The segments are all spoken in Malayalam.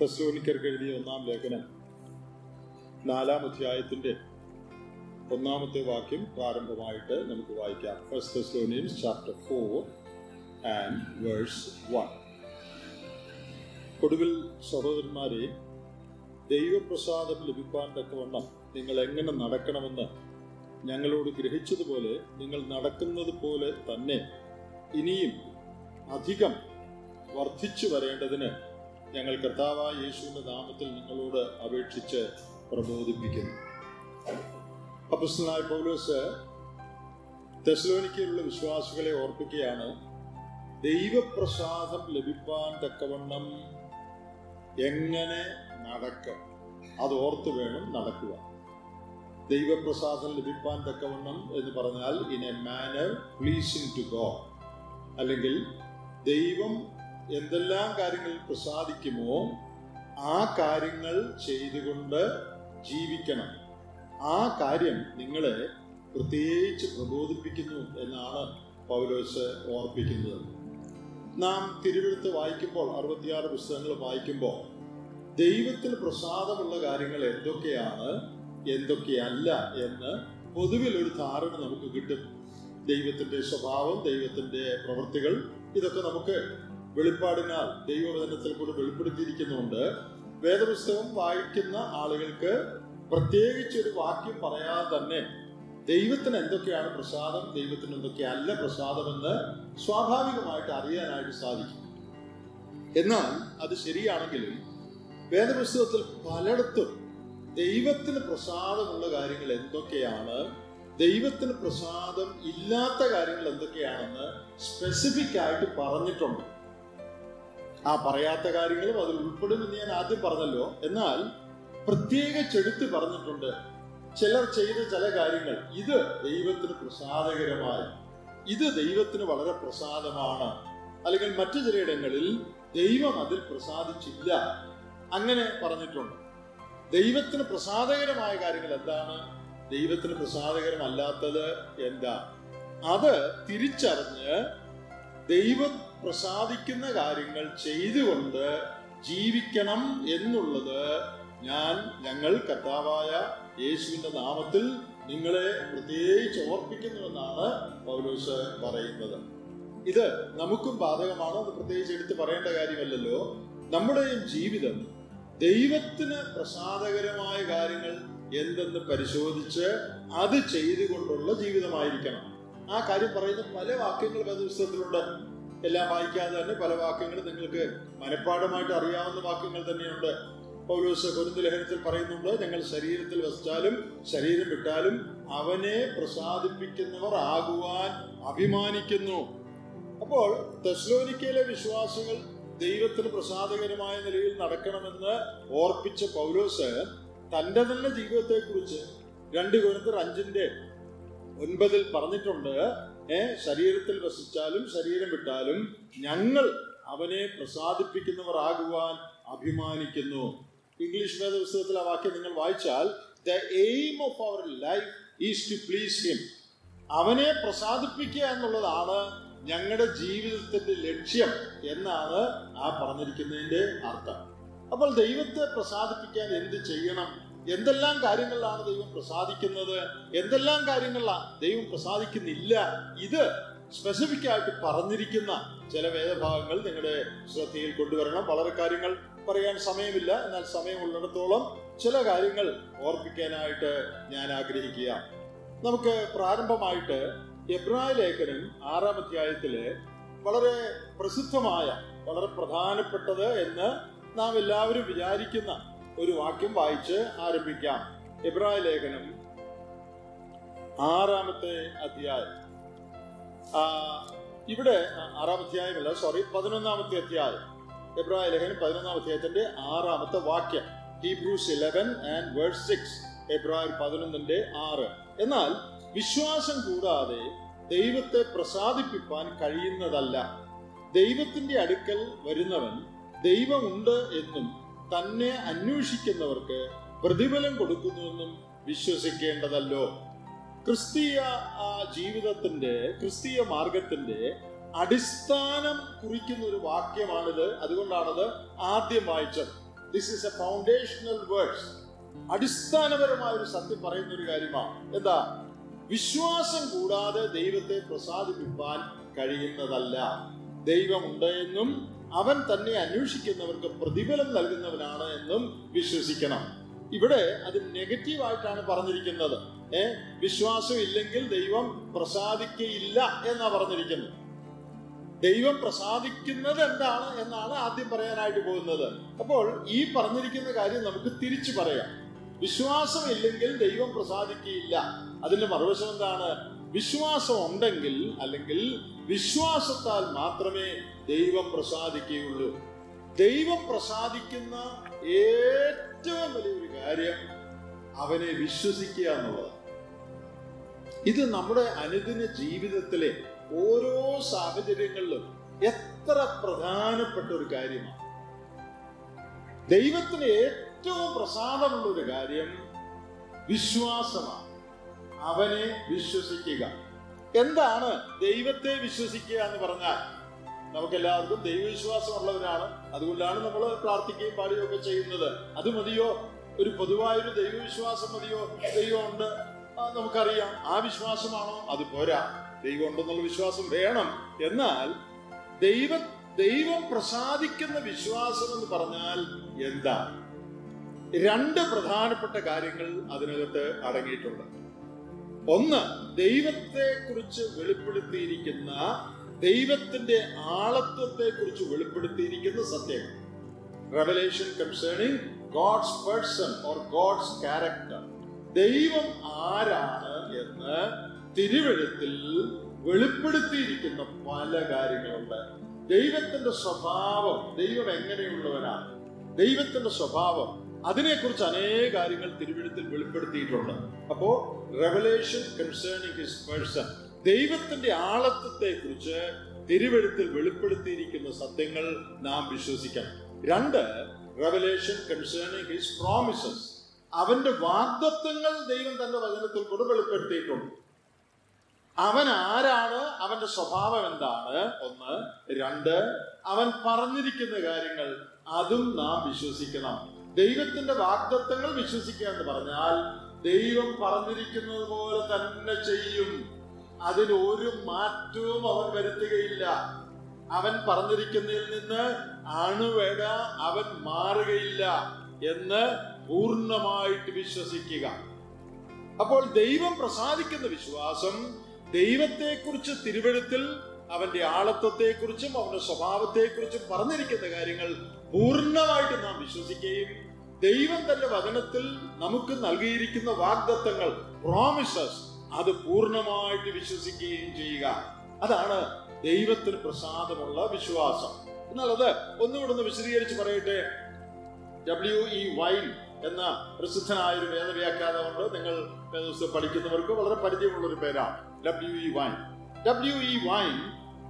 തെസ്ലോനിക്കർക്ക് എഴുതിയ ഒന്നാം ലേഖനം നാലാം അധ്യായത്തിന്റെ ഒന്നാമത്തെ വാക്യം പ്രാരംഭമായിട്ട് നമുക്ക് വായിക്കാം. First Thessalonians chapter four and verse one ഒടുവിൽ സഹോദരന്മാരെ ദൈവപ്രസാദം ലഭിക്കാൻ തക്കവണ്ണം നിങ്ങൾ എങ്ങനെ നടക്കണമെന്ന് ഞങ്ങളോട് ഗ്രഹിച്ചതുപോലെ നിങ്ങൾ നടക്കുന്നത് പോലെ തന്നെ ഇനിയും അധികം വർദ്ധിച്ചു വരേണ്ടതിന് ഞങ്ങൾ കർത്താവായ യേശുവിന്റെ നാമത്തിൽ നിങ്ങളോട് അപേക്ഷിച്ച് പ്രബോധിപ്പിക്കുന്നു. അപ്പസ്തനായ പൗലോസ് തെസ്ലോനിക്കയിലുള്ള വിശ്വാസികളെ ഓർപ്പിക്കുകയാണ് ദൈവപ്രസാദം ലഭിക്കാൻ തക്കവണ്ണം എങ്ങനെ നടക്കും? അത് ഓർത്ത് വേണം നടക്കുക. ദൈവപ്രസാദം ലഭിക്കാൻ തക്കവണ്ണം എന്ന് പറഞ്ഞാൽ in a manner pleasing to God അല്ലെങ്കിൽ ദൈവം എന്തെല്ലാം കാര്യങ്ങൾ പ്രസാദിക്കുമോ ആ കാര്യങ്ങൾ ചെയ്തുകൊണ്ട് ജീവിക്കണം. ആ കാര്യം നിങ്ങളെ പ്രത്യേകിച്ച് പ്രബോധിപ്പിക്കുന്നു എന്നാണ് പൗലോസ് ഓർപ്പിക്കുന്നത്. നാം തിരുവഴുത്ത് വായിക്കുമ്പോൾ അറുപത്തിയാറ് പുസ്തകങ്ങൾ വായിക്കുമ്പോൾ ദൈവത്തിൽ പ്രസാദമുള്ള കാര്യങ്ങൾ എന്തൊക്കെയാണ് എന്തൊക്കെയല്ല എന്ന് പൊതുവിൽ ഒരു ധാരണ നമുക്ക് കിട്ടും. ദൈവത്തിന്റെ സ്വഭാവം ദൈവത്തിന്റെ പ്രവൃത്തികൾ ഇതൊക്കെ നമുക്ക് വെളിപ്പാടിനാൽ ദൈവവചനത്തിൽ കൂടെ വെളിപ്പെടുത്തിയിരിക്കുന്നുണ്ട്. വേദപുസ്തകം വായിക്കുന്ന ആളുകൾക്ക് പ്രത്യേകിച്ച് ഒരു വാക്യം പറയാതെ തന്നെ ദൈവത്തിന് എന്തൊക്കെയാണ് പ്രസാദം ദൈവത്തിന് എന്തൊക്കെയല്ല പ്രസാദമെന്ന് സ്വാഭാവികമായിട്ട് അറിയാനായിട്ട് സാധിക്കും. എന്നാൽ അത് ശരിയാണെങ്കിലും വേദപുസ്തകത്തിൽ പലയിടത്തും ദൈവത്തിന് പ്രസാദമുള്ള കാര്യങ്ങൾ എന്തൊക്കെയാണ് ദൈവത്തിന് പ്രസാദം ഇല്ലാത്ത കാര്യങ്ങൾ എന്തൊക്കെയാണെന്ന് സ്പെസിഫിക് ആയിട്ട് പറഞ്ഞിട്ടുണ്ട്. ആ പറയാത്ത കാര്യങ്ങളും അതിൽ ഉൾപ്പെടുമെന്ന് ഞാൻ ആദ്യം പറഞ്ഞല്ലോ. എന്നാൽ പ്രത്യേക ചെടുത്ത് പറഞ്ഞിട്ടുണ്ട്. ചിലർ ചെയ്ത ചില കാര്യങ്ങൾ ഇത് ദൈവത്തിന് പ്രസാദകരമായി ഇത് ദൈവത്തിന് വളരെ പ്രസാദമാണ്. അല്ലെങ്കിൽ മറ്റു ചിലയിടങ്ങളിൽ ദൈവം അതിൽ പ്രസാദിച്ചില്ല. അങ്ങനെ പറഞ്ഞിട്ടുണ്ട്. ദൈവത്തിന് പ്രസാദകരമായ കാര്യങ്ങൾ എന്താണ്? ദൈവത്തിന് പ്രസാദകരമല്ലാത്തത് എന്താ? അത് തിരിച്ചറിഞ്ഞ് ദൈവം പ്രസാദിക്കുന്ന കാര്യങ്ങൾ ചെയ്തുകൊണ്ട് ജീവിക്കണം എന്നുള്ളത് ഞാൻ ഞങ്ങൾ കർത്താവായ യേശുവിന്റെ നാമത്തിൽ നിങ്ങളെ പ്രത്യേകിച്ച് ഓർപ്പിക്കുന്നുവെന്നാണ് പൗലോസ് പറയുന്നത്. ഇത് നമുക്കും ബാധകമാണ്. അത് പ്രത്യേകിച്ച് എടുത്ത് പറയേണ്ട കാര്യമല്ലല്ലോ. നമ്മുടെയും ജീവിതം ദൈവത്തിന് പ്രസാദകരമായ കാര്യങ്ങൾ എന്തെന്ന് പരിശോധിച്ച് അത് ചെയ്തുകൊണ്ടുള്ള ജീവിതമായിരിക്കണം. ആ കാര്യം പറയുന്ന പല വാക്യങ്ങളും വാക്യങ്ങൾ വേദപുസ്തകത്തിലുണ്ട് എല്ലാം വായിക്കാതെ തന്നെ പല വാക്യങ്ങൾ നിങ്ങൾക്ക് മനഃപ്പാടമായിട്ട് അറിയാവുന്ന വാക്യങ്ങൾ തന്നെയുണ്ട്. പൗലോസ് കൊരുന്ത് ലേഖനത്തിൽ പറയുന്നുണ്ട് ഞങ്ങൾ ശരീരത്തിൽ വസിച്ചാലും ശരീരം വിട്ടാലും അവനെ പ്രസാദിപ്പിക്കുന്നവർ ആകുവാൻ അഭിമാനിക്കുന്നു. അപ്പോൾ തെസ്ലോനിക്കയിലെ വിശ്വാസികൾ ദൈവത്തിന് പ്രസാദകരമായ നിലയിൽ നടക്കണമെന്ന് ഓർപ്പിച്ച പൗലോസ് തന്റെ തന്നെ ജീവിതത്തെക്കുറിച്ച് രണ്ട് കുരുന്തർ അഞ്ചിന്റെ ഒൻപതിൽ പറഞ്ഞിട്ടുണ്ട് ശരീരത്തിൽ വസിച്ചാലും ശരീരം വിട്ടാലും ഞങ്ങൾ അവനെ പ്രസാദിപ്പിക്കുന്നവർ ആകുവാൻ അഭിമാനിക്കുന്നു. ഇംഗ്ലീഷ് വേദപുസ്തകത്തിൽ ആ വാക്യം നിങ്ങൾ വായിച്ചാൽ the aim of our life is to please him അവനെ പ്രസാദിപ്പിക്കുക എന്നുള്ളതാണ് ഞങ്ങളുടെ ജീവിതത്തിന്റെ ലക്ഷ്യം എന്നാണ് ആ പറഞ്ഞിരിക്കുന്നതിന്റെ അർത്ഥം. അപ്പോൾ ദൈവത്തെ പ്രസാദിപ്പിക്കാൻ എന്ത് ചെയ്യണം? എന്തെല്ലാം കാര്യങ്ങളിലാണ് ദൈവം പ്രസാദിക്കുന്നത്? എന്തെല്ലാം കാര്യങ്ങളിലാണ് ദൈവം പ്രസാദിക്കുന്നില്ല? ഇത് സ്പെസിഫിക് ആയിട്ട് പറഞ്ഞിരിക്കുന്ന ചില വേദഭാഗങ്ങൾ നിങ്ങളുടെ ശ്രദ്ധയിൽ കൊണ്ടുവരണം. വളരെ കാര്യങ്ങൾ പറയാൻ സമയമില്ല. എന്നാൽ സമയമുള്ളിടത്തോളം ചില കാര്യങ്ങൾ ഓർപ്പിക്കാനായിട്ട് ഞാൻ ആഗ്രഹിക്കുക. നമുക്ക് പ്രാരംഭമായിട്ട് എബ്രായ ലേഖനം ആറാം അധ്യായത്തിൽ വളരെ പ്രസിദ്ധമായ വളരെ പ്രധാനപ്പെട്ടത് എന്ന് നാം എല്ലാവരും വിചാരിക്കുന്ന ഒരു വാക്യം വായിച്ച് ആരംഭിക്കാം. എബ്രായ ലേഖനം ആറാമത്തെ അധ്യായം. ഇവിടെ ആറാം അധ്യായമല്ല സോറി പതിനൊന്നാമത്തെ അധ്യായം. എബ്രായ ലേഖനം പതിനൊന്നാം അധ്യായത്തിന്റെ ആറാമത്തെ വാക്യം. Hebrews eleven and word six എബ്രായർ പതിനൊന്നിന്റെ ആറ്. എന്നാൽ വിശ്വാസം കൂടാതെ ദൈവത്തെ പ്രസാദിപ്പിക്കാൻ കഴിയുന്നതല്ല. ദൈവത്തിന്റെ അടുക്കൽ വരുന്നവൻ ദൈവമുണ്ട് എന്നും തന്നെ അന്വേഷിക്കുന്നവർക്ക് പ്രതിഫലം കൊടുക്കുന്നുവെന്നും വിശ്വസിക്കേണ്ടതല്ലോ. ക്രിസ്തീയ ജീവിതത്തിന്റെ ക്രിസ്തീയ മാർഗത്തിന്റെ അടിസ്ഥാനം കുറിക്കുന്ന ഒരു വാക്യമാണിത്. അതുകൊണ്ടാണത് ആദ്യം വായിച്ചത്. This is a foundational words അടിസ്ഥാനപരമായ ഒരു സത്യം പറയുന്ന ഒരു കാര്യമാണ്. എന്താ? വിശ്വാസം കൂടാതെ ദൈവത്തെ പ്രസാദിപ്പിക്കാൻ കഴിയുന്നതല്ല. ദൈവമുണ്ട് എന്നും അവൻ തന്നെ അന്വേഷിക്കുന്നവർക്ക് പ്രതിഫലം നൽകുന്നവനാണ് എന്നും വിശ്വസിക്കണം. ഇവിടെ അത് നെഗറ്റീവ് ആയിട്ടാണ് പറഞ്ഞിരിക്കുന്നത്. ഏ വിശ്വാസം ഇല്ലെങ്കിൽ ദൈവം പ്രസാദിക്കയില്ല എന്നാ പറഞ്ഞിരിക്കുന്നത്. ദൈവം പ്രസാദിക്കുന്നത് എന്താണ് എന്നാണ് ആദ്യം പറയാനായിട്ട് പോകുന്നത്. അപ്പോൾ ഈ പറഞ്ഞിരിക്കുന്ന കാര്യം നമുക്ക് തിരിച്ചു പറയാം. വിശ്വാസം ഇല്ലെങ്കിൽ ദൈവം പ്രസാദിക്കുകയില്ല അതിന്റെ മറുവശം എന്താണ്? വിശ്വാസം ഉണ്ടെങ്കിൽ അല്ലെങ്കിൽ വിശ്വാസത്താൽ മാത്രമേ ദൈവം പ്രസാദിക്കുകയുള്ളൂ. ദൈവം പ്രസാദിക്കുന്ന ഏറ്റവും വലിയൊരു കാര്യം അവനെ വിശ്വസിക്കുക എന്നുള്ളത് ഇത് നമ്മുടെ അനുദിന ജീവിതത്തിലെ ഓരോ സാഹചര്യങ്ങളിലും എത്ര പ്രധാനപ്പെട്ട ഒരു കാര്യമാണ്. ദൈവത്തിന് ഏറ്റവും പ്രസാദമുള്ള ഒരു കാര്യം വിശ്വാസമാണ്. അവനെ വിശ്വസിക്കുക. എന്താണ് ദൈവത്തെ വിശ്വസിക്കുക എന്ന് പറഞ്ഞാൽ? നമുക്കെല്ലാവർക്കും ദൈവവിശ്വാസമുള്ളവരാണ്. അതുകൊണ്ടാണ് നമ്മൾ പ്രാർത്ഥിക്കുകയും പാടുകയൊക്കെ ചെയ്യുന്നത്. അത് മതിയോ? ഒരു പൊതുവായൊരു ദൈവവിശ്വാസം മതിയോ? ദൈവമുണ്ട്. നമുക്കറിയാം. ആ വിശ്വാസമാണോ? അത് പോരാ. ദൈവം ഉണ്ടെന്നുള്ള വിശ്വാസം വേണം. എന്നാൽ ദൈവ ദൈവം പ്രസാദിക്കുന്ന വിശ്വാസം എന്ന് പറഞ്ഞാൽ എന്താ രണ്ട് പ്രധാനപ്പെട്ട കാര്യങ്ങൾ അതിനകത്ത് അടങ്ങിയിട്ടുണ്ട്. ഒന്ന് ദൈവത്തെ കുറിച്ച് വെളിപ്പെടുത്തിയിരിക്കുന്ന ദൈവത്തിന്റെ ആളത്വത്തെ കുറിച്ച് വെളിപ്പെടുത്തിയിരിക്കുന്ന സത്യം. Revelation concerning God's person or God's character ദൈവം ആരാണ് എന്ന് തിരുവഴുത്തിൽ വെളിപ്പെടുത്തിയിരിക്കുന്ന പല കാര്യങ്ങളുണ്ട്. ദൈവത്തിന്റെ സ്വഭാവം ദൈവം എങ്ങനെയുള്ളവനാണ്? ദൈവത്തിന്റെ സ്വഭാവം അതിനെക്കുറിച്ച് അനേക കാര്യങ്ങൾ തിരുവഴുത്തിൽ വെളിപ്പെടുത്തിയിട്ടുണ്ട്. അപ്പോ റെവലേഷൻ കൺസേണിങ് ഹിസ് പേഴ്സൺ ദൈവത്തിന്റെ ആളത്വത്തെ കുറിച്ച് തിരുവഴുത്തിൽ വെളിപ്പെടുത്തിയിരിക്കുന്ന സത്യങ്ങൾ നാം വിശ്വസിക്കണം. രണ്ട് റെവലേഷൻ കൺസേണിങ് ഹിസ് പ്രോമിസസ് അവന്റെ വാഗ്ദത്വങ്ങൾ ദൈവം തന്റെ വചനത്തിൽ കൂടെ വെളിപ്പെടുത്തിയിട്ടുണ്ട്. അവൻ ആരാണ്? അവന്റെ സ്വഭാവം എന്താണ്? ഒന്ന് രണ്ട് അവൻ പറഞ്ഞിരിക്കുന്ന കാര്യങ്ങൾ അതും നാം വിശ്വസിക്കണം. ദൈവത്തിന്റെ വാഗ്ദത്തങ്ങൾ വിശ്വസിക്കുക എന്ന് പറഞ്ഞാൽ ദൈവം പറഞ്ഞിരിക്കുന്നത് പോലെ തന്നെ ചെയ്യും. അതിൽ ഒരു മാറ്റവും അവൻ വരുത്തുകയില്ല. അവൻ പറഞ്ഞിരിക്കുന്നതിൽ നിന്ന് അണുവേട അവൻ മാറുകയില്ല എന്ന് പൂർണമായിട്ട് വിശ്വസിക്കുക. അപ്പോൾ ദൈവം പ്രസാദിക്കുന്ന വിശ്വാസം ദൈവത്തെക്കുറിച്ച് തിരുവഴുത്തിൽ അവന്റെ ആളത്വത്തെക്കുറിച്ചും അവന്റെ സ്വഭാവത്തെക്കുറിച്ചും പറഞ്ഞിരിക്കുന്ന കാര്യങ്ങൾ പൂർണമായിട്ട് നാം വിശ്വസിക്കുകയും ദൈവം തന്റെ വചനത്തിൽ നമുക്ക് നൽകിയിരിക്കുന്ന വാഗ്ദത്തങ്ങൾ പ്രോമിസസ് അത് പൂർണമായിട്ട് വിശ്വസിക്കുകയും ചെയ്യുക. അതാണ് ദൈവത്തിന് പ്രസാദമുള്ള വിശ്വാസം. എന്നാൽ അത് ഒന്നുകൂടെ ഒന്ന് വിശദീകരിച്ച് പറയട്ടെ. ഡബ്ല്യു ഇ വൈൻ എന്ന പ്രസിദ്ധനായ ഒരു വേദവ്യാഖ്യാതമുണ്ട് നിങ്ങൾ പഠിക്കുന്നവർക്ക് വളരെ പരിചയമുള്ള ഒരു പേരാണ് W E wine W E wine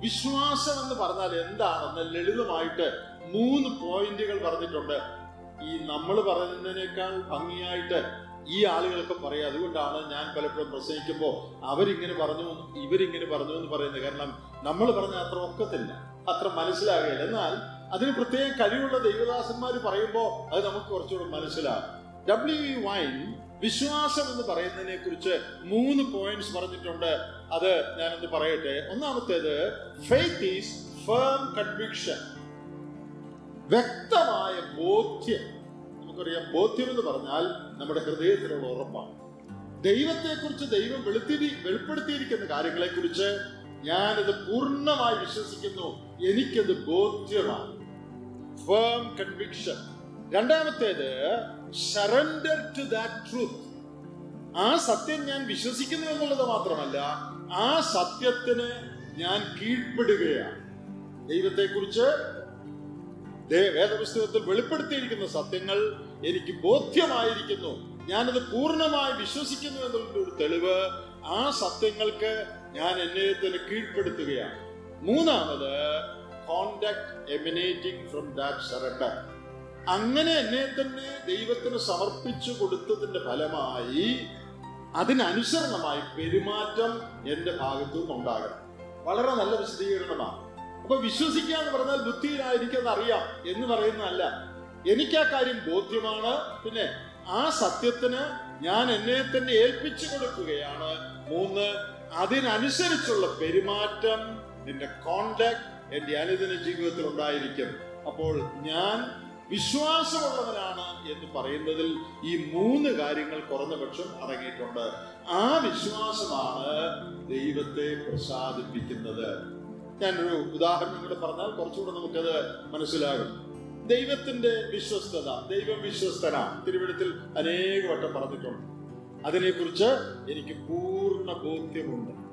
വിശ്വാസം എന്ന് പറഞ്ഞാൽ എന്താണെന്ന് ലളിതമായിട്ട് മൂന്ന് പോയിന്റുകൾ പറഞ്ഞിട്ടുണ്ട്. ഈ നമ്മൾ പറയുന്നതിനേക്കാൾ ഭംഗിയായിട്ട് ഈ ആളുകളൊക്കെ പറയാം. അതുകൊണ്ടാണ് ഞാൻ പലപ്പോഴും പ്രസംഗിക്കുമ്പോൾ അവരിങ്ങനെ പറഞ്ഞു ഇവരിങ്ങനെ പറഞ്ഞു എന്ന് പറയുന്നത്. കാരണം നമ്മൾ പറഞ്ഞ അത്ര ഒക്കത്തില്ല. അത്ര മനസ്സിലാകുകയില്ല. എന്നാൽ അതിന് പ്രത്യേകം കഴിവുള്ള ദൈവദാസന്മാർ പറയുമ്പോൾ അത് നമുക്ക് കുറച്ചുകൂടെ മനസ്സിലാകും. ഡബ്ല്യു ഇ വൈൻ വിശ്വാസം എന്ന് പറയുന്നതിനെ കുറിച്ച് മൂന്ന് പോയിന്റ്സ് പറഞ്ഞിട്ടുണ്ട്. അത് ഞാനൊന്ന് പറയട്ടെ. ഒന്നാമത്തേത് ഫെയ്ത്ത് ഈസ് ഫേം കൺവിക്ഷൻ വ്യക്തമായ ബോധ്യം. നമുക്കറിയാം ബോധ്യം എന്ന് പറഞ്ഞാൽ നമ്മുടെ ഹൃദയത്തിലുള്ള ഉറപ്പാണ്. ദൈവത്തെക്കുറിച്ച് ദൈവം വെളുത്തിരി വെളിപ്പെടുത്തിയിരിക്കുന്ന കാര്യങ്ങളെക്കുറിച്ച് ഞാനത് പൂർണമായി വിശ്വസിക്കുന്നു. എനിക്കത് ബോധ്യമാണ്. ഫേം കൺവിക്ഷൻ രണ്ടാമത്തേത് സറണ്ടർ ടു ദാറ്റ് ട്രൂത്ത് ആ സത്യം ഞാൻ വിശ്വസിക്കുന്നു എന്നുള്ളത് മാത്രമല്ല ആ സത്യത്തിന് ഞാൻ കീഴ്പ്പെടുകയാണ്. ദൈവത്തെക്കുറിച്ച് വേദപുസ്തകത്തിൽ വെളിപ്പെടുത്തിയിരിക്കുന്ന സത്യങ്ങൾ എനിക്ക് ബോധ്യമായിരിക്കുന്നു. ഞാനത് പൂർണമായി വിശ്വസിക്കുന്നു എന്നുള്ള ഒരു തെളിവ് ആ സത്യങ്ങൾക്ക് ഞാൻ എന്നെ തന്നെ കീഴ്പ്പെടുത്തുകയാണ്. മൂന്നാമത് contact emanating from that surrender അങ്ങനെ എന്നെ തന്നെ ദൈവത്തിന് സമർപ്പിച്ചു കൊടുത്തതിന്റെ ഫലമായി അതിനനുസരണമായി പെരുമാറ്റം എന്റെ ഭാഗത്തു നിന്നുണ്ടാകണം വളരെ നല്ല വിശദീകരണമാണ്. അപ്പൊ വിശ്വസിക്കുക എന്ന് പറഞ്ഞാൽ ബുദ്ധിയിലായിരിക്കും അറിയാം എന്ന് പറയുന്നതല്ല. എനിക്ക് ആ കാര്യം ബോധ്യമാണ്. പിന്നെ ആ സത്യത്തിന് ഞാൻ എന്നെ തന്നെ ഏൽപ്പിച്ചു കൊടുക്കുകയാണ്. മൂന്ന് അതിനനുസരിച്ചുള്ള പെരുമാറ്റം നിന്റെ കോണ്ടാക്ട് എന്റെ അനുദിന ജീവിതത്തിൽ ഉണ്ടായിരിക്കും. അപ്പോൾ ഞാൻ വിശ്വാസമുള്ളവനാണ് എന്ന് പറയുന്നതിൽ ഈ മൂന്ന് കാര്യങ്ങൾ കുറഞ്ഞപക്ഷം അടങ്ങിയിട്ടുണ്ട്. ആ വിശ്വാസമാണ് ദൈവത്തെ പ്രസാദിപ്പിക്കുന്നത്. ഞാനൊരു ഉദാഹരണം കൂടെ പറഞ്ഞാൽ കുറച്ചുകൂടെ നമുക്കത് മനസ്സിലാകും. ദൈവത്തിന്റെ വിശ്വസ്തത ദൈവം വിശ്വസ്തനാണ്. തിരുവിടത്തിൽ അനേക വട്ടം പറഞ്ഞിട്ടുണ്ട്. അതിനെക്കുറിച്ച് എനിക്ക് പൂർണ ബോധ്യമുണ്ട്.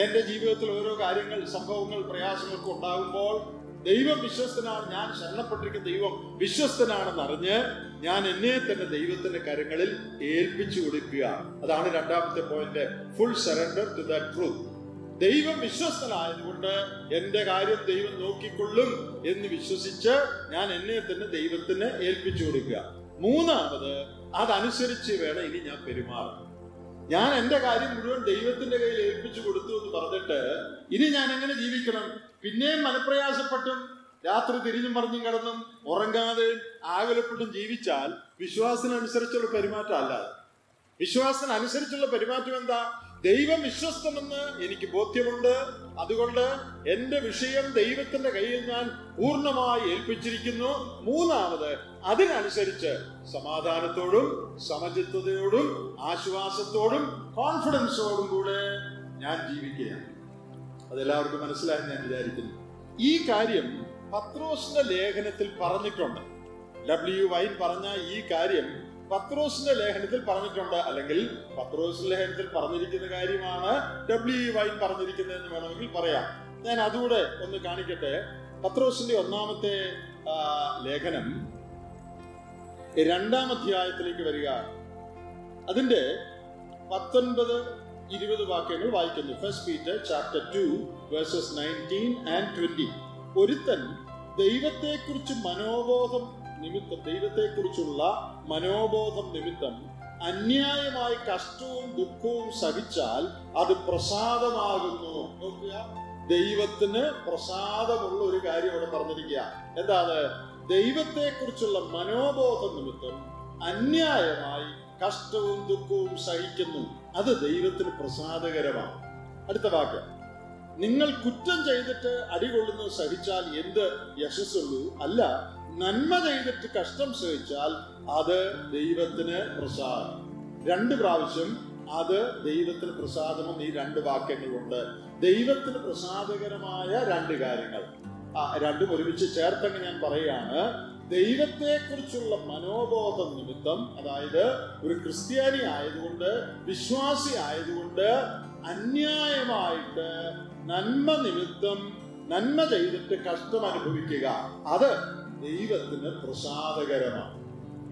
എന്റെ ജീവിതത്തിൽ ഓരോ കാര്യങ്ങൾ സംഭവങ്ങൾ പ്രയാസങ്ങളൊക്കെ ഉണ്ടാകുമ്പോൾ ദൈവം വിശ്വസ്തനാണ് ഞാൻ ശരണപ്പെട്ടിരിക്കുന്ന ദൈവം വിശ്വസ്തനാണെന്ന് അറിഞ്ഞ് ഞാൻ എന്നെ തന്നെ ദൈവത്തിന്റെ കരങ്ങളിൽ ഏൽപ്പിച്ചു കൊടുക്കുക അതാണ് രണ്ടാമത്തെ point. Full surrender to the truth ദൈവം വിശ്വസ്തനായതുകൊണ്ട് എന്റെ കാര്യം ദൈവം നോക്കിക്കൊള്ളും എന്ന് വിശ്വസിച്ച് ഞാൻ എന്നെ തന്നെ ദൈവത്തിന് ഏൽപ്പിച്ചു കൊടുക്കുക. മൂന്നാമത് അതനുസരിച്ച് വേണം ഇനി ഞാൻ പെരുമാറാൻ. ഞാൻ എന്റെ കാര്യം മുഴുവൻ ദൈവത്തിന്റെ കയ്യിൽ ഏൽപ്പിച്ചു കൊടുത്തു എന്ന് പറഞ്ഞിട്ട് ഇനി ഞാൻ എങ്ങനെ ജീവിക്കണം? പിന്നെയും മനപ്രയാസപ്പെട്ടും രാത്രി തിരിഞ്ഞും പറഞ്ഞും കിടന്നും ഉറങ്ങാതെയും ആകുലപ്പെട്ടും ജീവിച്ചാൽ വിശ്വാസത്തിനനുസരിച്ചുള്ള പെരുമാറ്റം അല്ലാതെ വിശ്വാസത്തിനനുസരിച്ചുള്ള പെരുമാറ്റം എന്താ? ദൈവം വിശ്വസ്തമെന്ന് എനിക്ക് ബോധ്യമുണ്ട്. അതുകൊണ്ട് എന്റെ വിഷയം ദൈവത്തിന്റെ കയ്യിൽ ഞാൻ പൂർണമായി ഏൽപ്പിച്ചിരിക്കുന്നു. മൂന്നാമത് അതിനനുസരിച്ച് സമാധാനത്തോടും സമചിത്വതയോടും ആശ്വാസത്തോടും കോൺഫിഡൻസോടും കൂടെ ഞാൻ ജീവിക്കുകയാണ്. അതെല്ലാവർക്കും മനസ്സിലായി ഞാൻ വിചാരിക്കുന്നു. ഈ കാര്യം പത്രോസിന്റെ ലേഖനത്തിൽ പറഞ്ഞിട്ടുണ്ട്. ഡബ്ല്യു വൈൻ പറഞ്ഞ ഈ കാര്യം പത്രോസിന്റെ ലേഖനത്തിൽ പറഞ്ഞിട്ടുണ്ട്. അല്ലെങ്കിൽ പത്രോസിന്റെ ലേഖനത്തിൽ പറഞ്ഞിരിക്കുന്ന കാര്യമാണ് ഡബ്ല്യു വൈ പറഞ്ഞിരിക്കുന്നത് എന്ന് വേണമെങ്കിൽ പറയാം. ഞാൻ അതുകൂടെ ഒന്ന് കാണിക്കട്ടെ. പത്രോസിന്റെ ഒന്നാമത്തെ ലേഖനം രണ്ടാം അധ്യായത്തിലേക്ക് വരിക. അതിന്റെ പത്തൊൻപത് ഇരുപത് വാക്യങ്ങൾ വായിക്കുന്നു. First Peter chapter two verses nineteen and twenty ഒരുത്തൻ ദൈവത്തെക്കുറിച്ച് മനോബോധം നിമിത്തം ദൈവത്തെക്കുറിച്ചുള്ള മനോബോധം നിമിത്തം അന്യായമായി കഷ്ടവും ദുഃഖവും സഹിച്ചാൽ അത് പ്രസാദമാകുന്നു. നോക്കുക. ദൈവത്തിന് പ്രസാദമുള്ള ഒരു കാര്യം ഇവിടെ പറഞ്ഞിരിക്കുക. എന്താണ്? ദൈവത്തെക്കുറിച്ചുള്ള മനോബോധം നിമിത്തം അന്യായമായി കഷ്ടവും ദുഃഖവും സഹിക്കുന്നു. അത് ദൈവത്തിന് പ്രസാദകരമാണ്. അടുത്ത വാക്ക് നിങ്ങൾ കുറ്റം ചെയ്തിട്ട് അടികൊള്ളുന്നത് സഹിച്ചാൽ എന്ത്? യശസ്സുള്ളൂ. അല്ല നന്മ ചെയ്തിട്ട് കഷ്ടം സഹിച്ചാൽ അത് ദൈവത്തിന് പ്രസാദം. രണ്ട് പ്രാവശ്യം അത് ദൈവത്തിന് പ്രസാദമെന്ന് ഈ രണ്ട് വാക്യങ്ങളുണ്ട്. ദൈവത്തിന് പ്രസാദകരമായ രണ്ട് കാര്യങ്ങൾ. ആ രണ്ടും ഒരുമിച്ച് ചേർത്തങ്ങ് ഞാൻ പറയാണ് ദൈവത്തെക്കുറിച്ചുള്ള മനോബോധം നിമിത്തം അതായത് ഒരു ക്രിസ്ത്യാനി ആയതുകൊണ്ട് വിശ്വാസി ആയതുകൊണ്ട് അന്യായമായിട്ട് നന്മ നിമിത്തം നന്മ ചെയ്തിട്ട് കഷ്ടം അനുഭവിക്കുക. അത് ദൈവത്തിന് പ്രസാദകരമാണ്.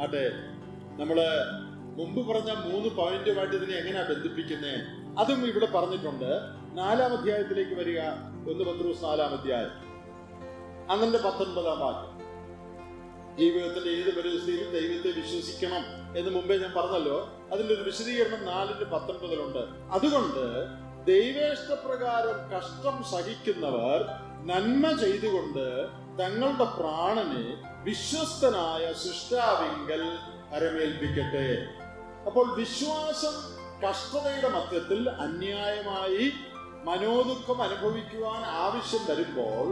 അതെ നമ്മൾ മുമ്പ് പറഞ്ഞ മൂന്ന് പോയിന്റുമായിട്ട് ഇതിനെ എങ്ങനെയാ ബന്ധിപ്പിക്കുന്നത് അതും ഇവിടെ പറഞ്ഞിട്ടുണ്ട്. നാലാം അധ്യായത്തിലേക്ക് വരിക. ഒന്ന് പന്ത്രൂസ് നാലാം അധ്യായം. അങ്ങനെ പത്തൊൻപതാം വാക്യം. ജീവിതത്തിന്റെ ഏത് പരിസ്ഥിതിയിലും ദൈവത്തെ വിശ്വസിക്കണം എന്ന് മുമ്പേ ഞാൻ പറഞ്ഞല്ലോ. അതിന്റെ ഒരു വിശദീകരണം നാലിന്റെ പത്തൊൻപതിലുണ്ട്. അതുകൊണ്ട് ദൈവേഷ്ടപ്രകാരം കഷ്ടം സഹിക്കുന്നവർ നന്മ ചെയ്തുകൊണ്ട് തങ്ങളുടെ പ്രാണനെ വിശ്വസ്തനായ സൃഷ്ടാവിങ്കൽ അരമേൽപ്പിക്കട്ടെ. അപ്പോൾ വിശ്വാസം കഷ്ടതയുടെ മധ്യത്തിൽ അന്യായമായി മനോദുഃഖം അനുഭവിക്കുവാൻ ആവശ്യം വരുമ്പോൾ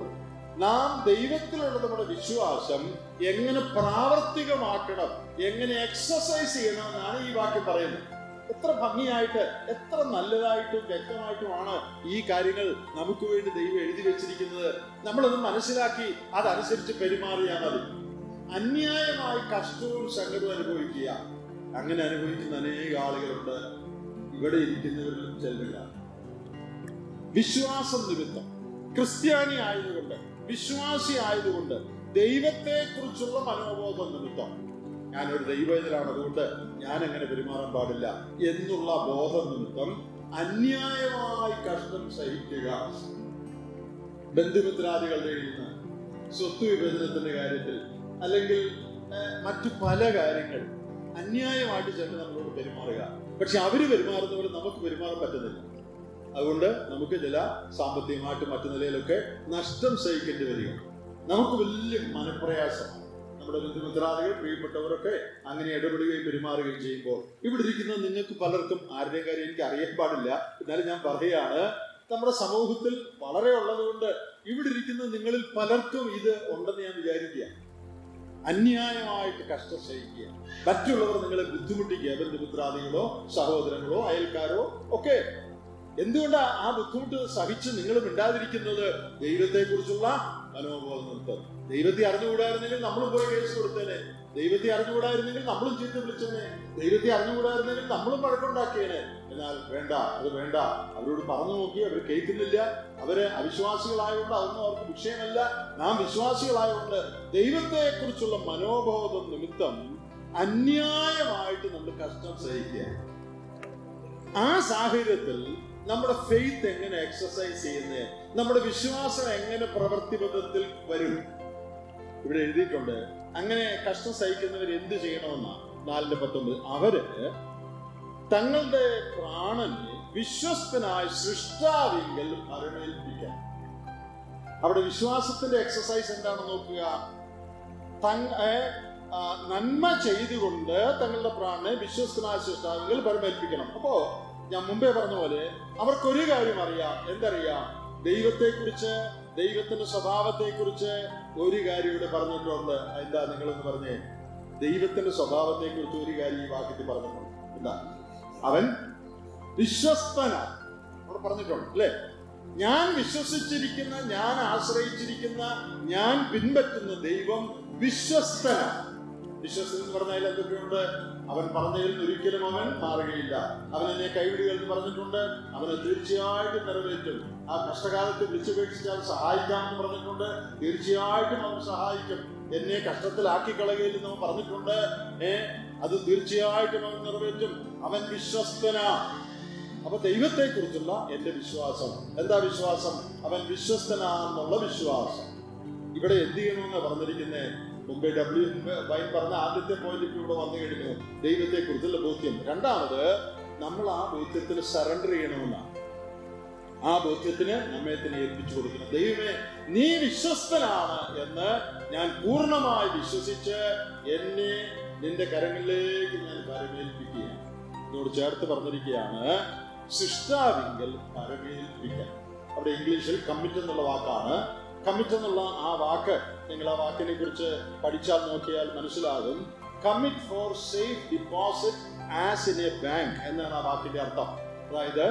നാം ദൈവത്തിലുള്ള നമ്മുടെ വിശ്വാസം എങ്ങനെ പ്രാവർത്തികമാക്കണം എങ്ങനെ എക്സസൈസ് ചെയ്യണം എന്നാണ് ഈ വാക്യം പറയുന്നത്. എത്ര ഭംഗിയായിട്ട് എത്ര നല്ലതായിട്ടും വ്യക്തമായിട്ടുമാണ് ഈ കാര്യങ്ങൾ നമുക്ക് വേണ്ടി ദൈവം എഴുതി വെച്ചിരിക്കുന്നത്. നമ്മളത് മനസ്സിലാക്കി അതനുസരിച്ച് പെരുമാറിയാൽ മതി അന്യായമായി കഷ്ടവും സങ്കടവും അനുഭവിക്കുക. അങ്ങനെ അനുഭവിക്കുന്ന അനേക ആളുകളുണ്ട്. ഇവിടെ ഇരിക്കുന്നവരിലും ചെല്ലുക വിശ്വാസം നിമിത്തം. ക്രിസ്ത്യാനി ആയതുകൊണ്ട് വിശ്വാസി ആയതുകൊണ്ട് ദൈവത്തെ കുറിച്ചുള്ള മനോബോധം നിമിത്തം. ഞാനൊരു ദൈവജനാണ്. അതുകൊണ്ട് ഞാൻ എങ്ങനെ പെരുമാറാൻ പാടില്ല. എന്നുള്ള ബോധം നിമിത്തം അന്യായമായി കഷ്ടം സഹിക്കുക. ബന്ധുമിത്രാദികളുടെ നിന്ന് സ്വത്ത് വിഭജനത്തിന്റെ കാര്യത്തിൽ അല്ലെങ്കിൽ മറ്റു പല കാര്യങ്ങൾ അന്യായമായിട്ട് ചെന്ന് നമ്മളോട് പെരുമാറുക. പക്ഷെ അവർ പെരുമാറുന്നവർ നമുക്ക് പെരുമാറാൻ പറ്റുന്നില്ല. അതുകൊണ്ട് നമുക്ക് ചില സാമ്പത്തികമായിട്ട് മറ്റു നിലയിലൊക്കെ നഷ്ടം സഹിക്കേണ്ടി വരിക. നമുക്ക് വലിയ മനപ്രയാസമാണ് നമ്മുടെ ബന്ധുമിത്രാദികൾ പ്രിയപ്പെട്ടവരൊക്കെ അങ്ങനെ ഇടപെടുകയും പെരുമാറുകയും ചെയ്യുമ്പോൾ ഇവിടെ ഇരിക്കുന്ന നിങ്ങൾക്ക് പലർക്കും ആരുടെയും കാര്യം എനിക്ക് അറിയാൻ പാടില്ല. എന്നാലും ഞാൻ പറയുകയാണ് നമ്മുടെ സമൂഹത്തിൽ വളരെ ഉള്ളതുകൊണ്ട് ഇവിടെ ഇരിക്കുന്ന നിങ്ങളിൽ പലർക്കും ഇത് ഉണ്ടെന്ന് ഞാൻ വിചാരിക്കുക. അന്യായമായിട്ട് കഷ്ടം സഹിക്കുക. മറ്റുള്ളവർ നിങ്ങളെ ബുദ്ധിമുട്ടിക്കുക. ബന്ധുമിത്രാദികളോ സഹോദരങ്ങളോ അയൽക്കാരോ ഒക്കെ എന്തുകൊണ്ടാ ആ ബുദ്ധിമുട്ട് സഹിച്ച് നിങ്ങൾ മിണ്ടാതിരിക്കുന്നത്? ദൈവത്തെക്കുറിച്ചുള്ള മനോബോധം നിർത്തം ദൈവത്തെ അറിഞ്ഞുകൂടായിരുന്നെങ്കിൽ നമ്മളും പോയി കേസ് കൊടുത്തേനെ. ദൈവത്തെ അറിഞ്ഞുകൂടായിരുന്നെങ്കിൽ നമ്മളും ചീത്ത വിളിച്ചേനെ. ദൈവത്തെ അറിഞ്ഞുകൂടായിരുന്നെങ്കിൽ നമ്മളും വഴക്കുണ്ടാക്കിയേനെ എന്നാൽ വേണ്ട അത് വേണ്ട. അവരോട് പറഞ്ഞു നോക്കി അവർ കേൾക്കുന്നില്ല. അവർ അവിശ്വാസികളായതുകൊണ്ട് അതൊന്നും അവർക്ക് വിഷയമല്ല. നാം വിശ്വാസികളായതുകൊണ്ട് ദൈവത്തെ കുറിച്ചുള്ള മനോബോധം നിമിത്തം അന്യായമായിട്ട് നമ്മൾ കഷ്ടം സഹിക്കുക ആ സാഹചര്യത്തിൽ നമ്മുടെ ഫെയ്ത്ത് എങ്ങനെ എക്സസൈസ് ചെയ്യുന്നത് നമ്മുടെ വിശ്വാസം എങ്ങനെ പ്രവൃത്തിബദ്ധത്തിൽ വരും? ഇവിടെ എഴുതിയിട്ടുണ്ട് അങ്ങനെ കഷ്ടം സഹിക്കുന്നവർ എന്ത് ചെയ്യണമെന്നാണ് നാലിന്റെ പത്തൊമ്പത് അവർ തങ്ങളുടെ പ്രാണനെ വിശ്വസ്തനായ സൃഷ്ടാവിങ്കൽ ഭരണേൽപ്പിക്കാൻ അവിടെ വിശ്വാസത്തിന്റെ എക്സസൈസ് എന്താണെന്ന് നോക്കുക. നന്മ ചെയ്തുകൊണ്ട് തങ്ങളുടെ പ്രാണനെ വിശ്വസ്തനായ സൃഷ്ടാവിങ്കൽ ഭരണേൽപ്പിക്കണം അപ്പോ ഞാൻ മുമ്പേ പറഞ്ഞ പോലെ അവർക്കൊരു കാര്യം അറിയാം. എന്തറിയാം? ദൈവത്തെക്കുറിച്ച് ദൈവത്തിന്റെ സ്വഭാവത്തെ കുറിച്ച് ഒരു കാര്യം ഇവിടെ പറഞ്ഞിട്ടുണ്ട്. എന്താ നിങ്ങളൊന്ന് പറഞ്ഞേ? ദൈവത്തിന്റെ സ്വഭാവത്തെ കുറിച്ച് ഒരു കാര്യം ഈ വാക്യത്തിൽ പറഞ്ഞിട്ടുണ്ട്. എന്താ? അവൻ വിശ്വസ്തന. അവിടെ പറഞ്ഞിട്ടുണ്ട് അല്ലേ? ഞാൻ വിശ്വസിച്ചിരിക്കുന്ന ഞാൻ ആശ്രയിച്ചിരിക്കുന്ന ഞാൻ പിൻപറ്റുന്ന ദൈവം വിശ്വസ്തനാണ് വിശ്വസ്തൻ എന്ന് പറഞ്ഞാൽ എന്തൊക്കെയുണ്ട്? അവൻ പറഞ്ഞതിൽ ഒരിക്കലും അവൻ മാറുകയില്ല. അവൻ എന്നെ കൈവിടുക എന്ന് പറഞ്ഞിട്ടുണ്ട്. അവനെ തീർച്ചയായിട്ടും നിറവേറ്റും. ആ കഷ്ടകാലത്ത് വിളിച്ചുപേക്ഷിച്ചാൽ സഹായിക്കാമെന്ന് പറഞ്ഞിട്ടുണ്ട്. തീർച്ചയായിട്ടും അവൻ സഹായിക്കും. എന്നെ കഷ്ടത്തിലാക്കി കളകയില്ലെന്ന് അവൻ പറഞ്ഞിട്ടുണ്ട്. ഏ അത് തീർച്ചയായിട്ടും അവൻ നിറവേറ്റും. അവൻ വിശ്വസ്തനാ. അപ്പൊ ദൈവത്തെ കുറിച്ചുള്ള എന്റെ വിശ്വാസം. എന്താ വിശ്വാസം? അവൻ വിശ്വസ്തനാന്നുള്ള വിശ്വാസം. ഇവിടെ എന്ത് ചെയ്യണമെന്ന് പറഞ്ഞിരിക്കുന്നത് മുമ്പേ ഡബ്ല്യു വൈൻ പറഞ്ഞ ആദ്യത്തെ പോയിന്റ് ഇവിടെ വന്നു കഴിഞ്ഞു. ദൈവത്തെ കുറിച്ചുള്ള ബോധ്യം. രണ്ടാമത് നമ്മൾ ആ ബോധ്യത്തിൽ സറണ്ടർ ചെയ്യണമെന്നാണ്. ആ ബോധ്യത്തിന് നമ്മെ തന്നെ ഏൽപ്പിച്ചു കൊടുക്കണം. ദൈവമേ നീ വിശ്വസ്തനാണ് എന്ന് ഞാൻ പൂർണമായി വിശ്വസിച്ച് എന്നെ നിന്റെ കരങ്ങളിലേക്ക് ഞാൻ പരമേൽപ്പിക്കുകയാണ് എന്നോട് ചേർത്ത് പറഞ്ഞിരിക്കുകയാണ് സൃഷ്ടാവിങ്കൽ പരമേൽപ്പിക്കാൻ അവിടെ ഇംഗ്ലീഷിൽ കമ്മിറ്റ് എന്നുള്ള വാക്കാണ് കമ്മിറ്റ് എന്നുള്ള ആ വാക്ക് നിങ്ങൾ ആ വാക്കിനെ കുറിച്ച് പഠിച്ചാൽ നോക്കിയാൽ മനസ്സിലാകും. Commit for safe deposit as in a bank എന്നാണ് ആ വാക്കിന്റെ അർത്ഥം. അതായത്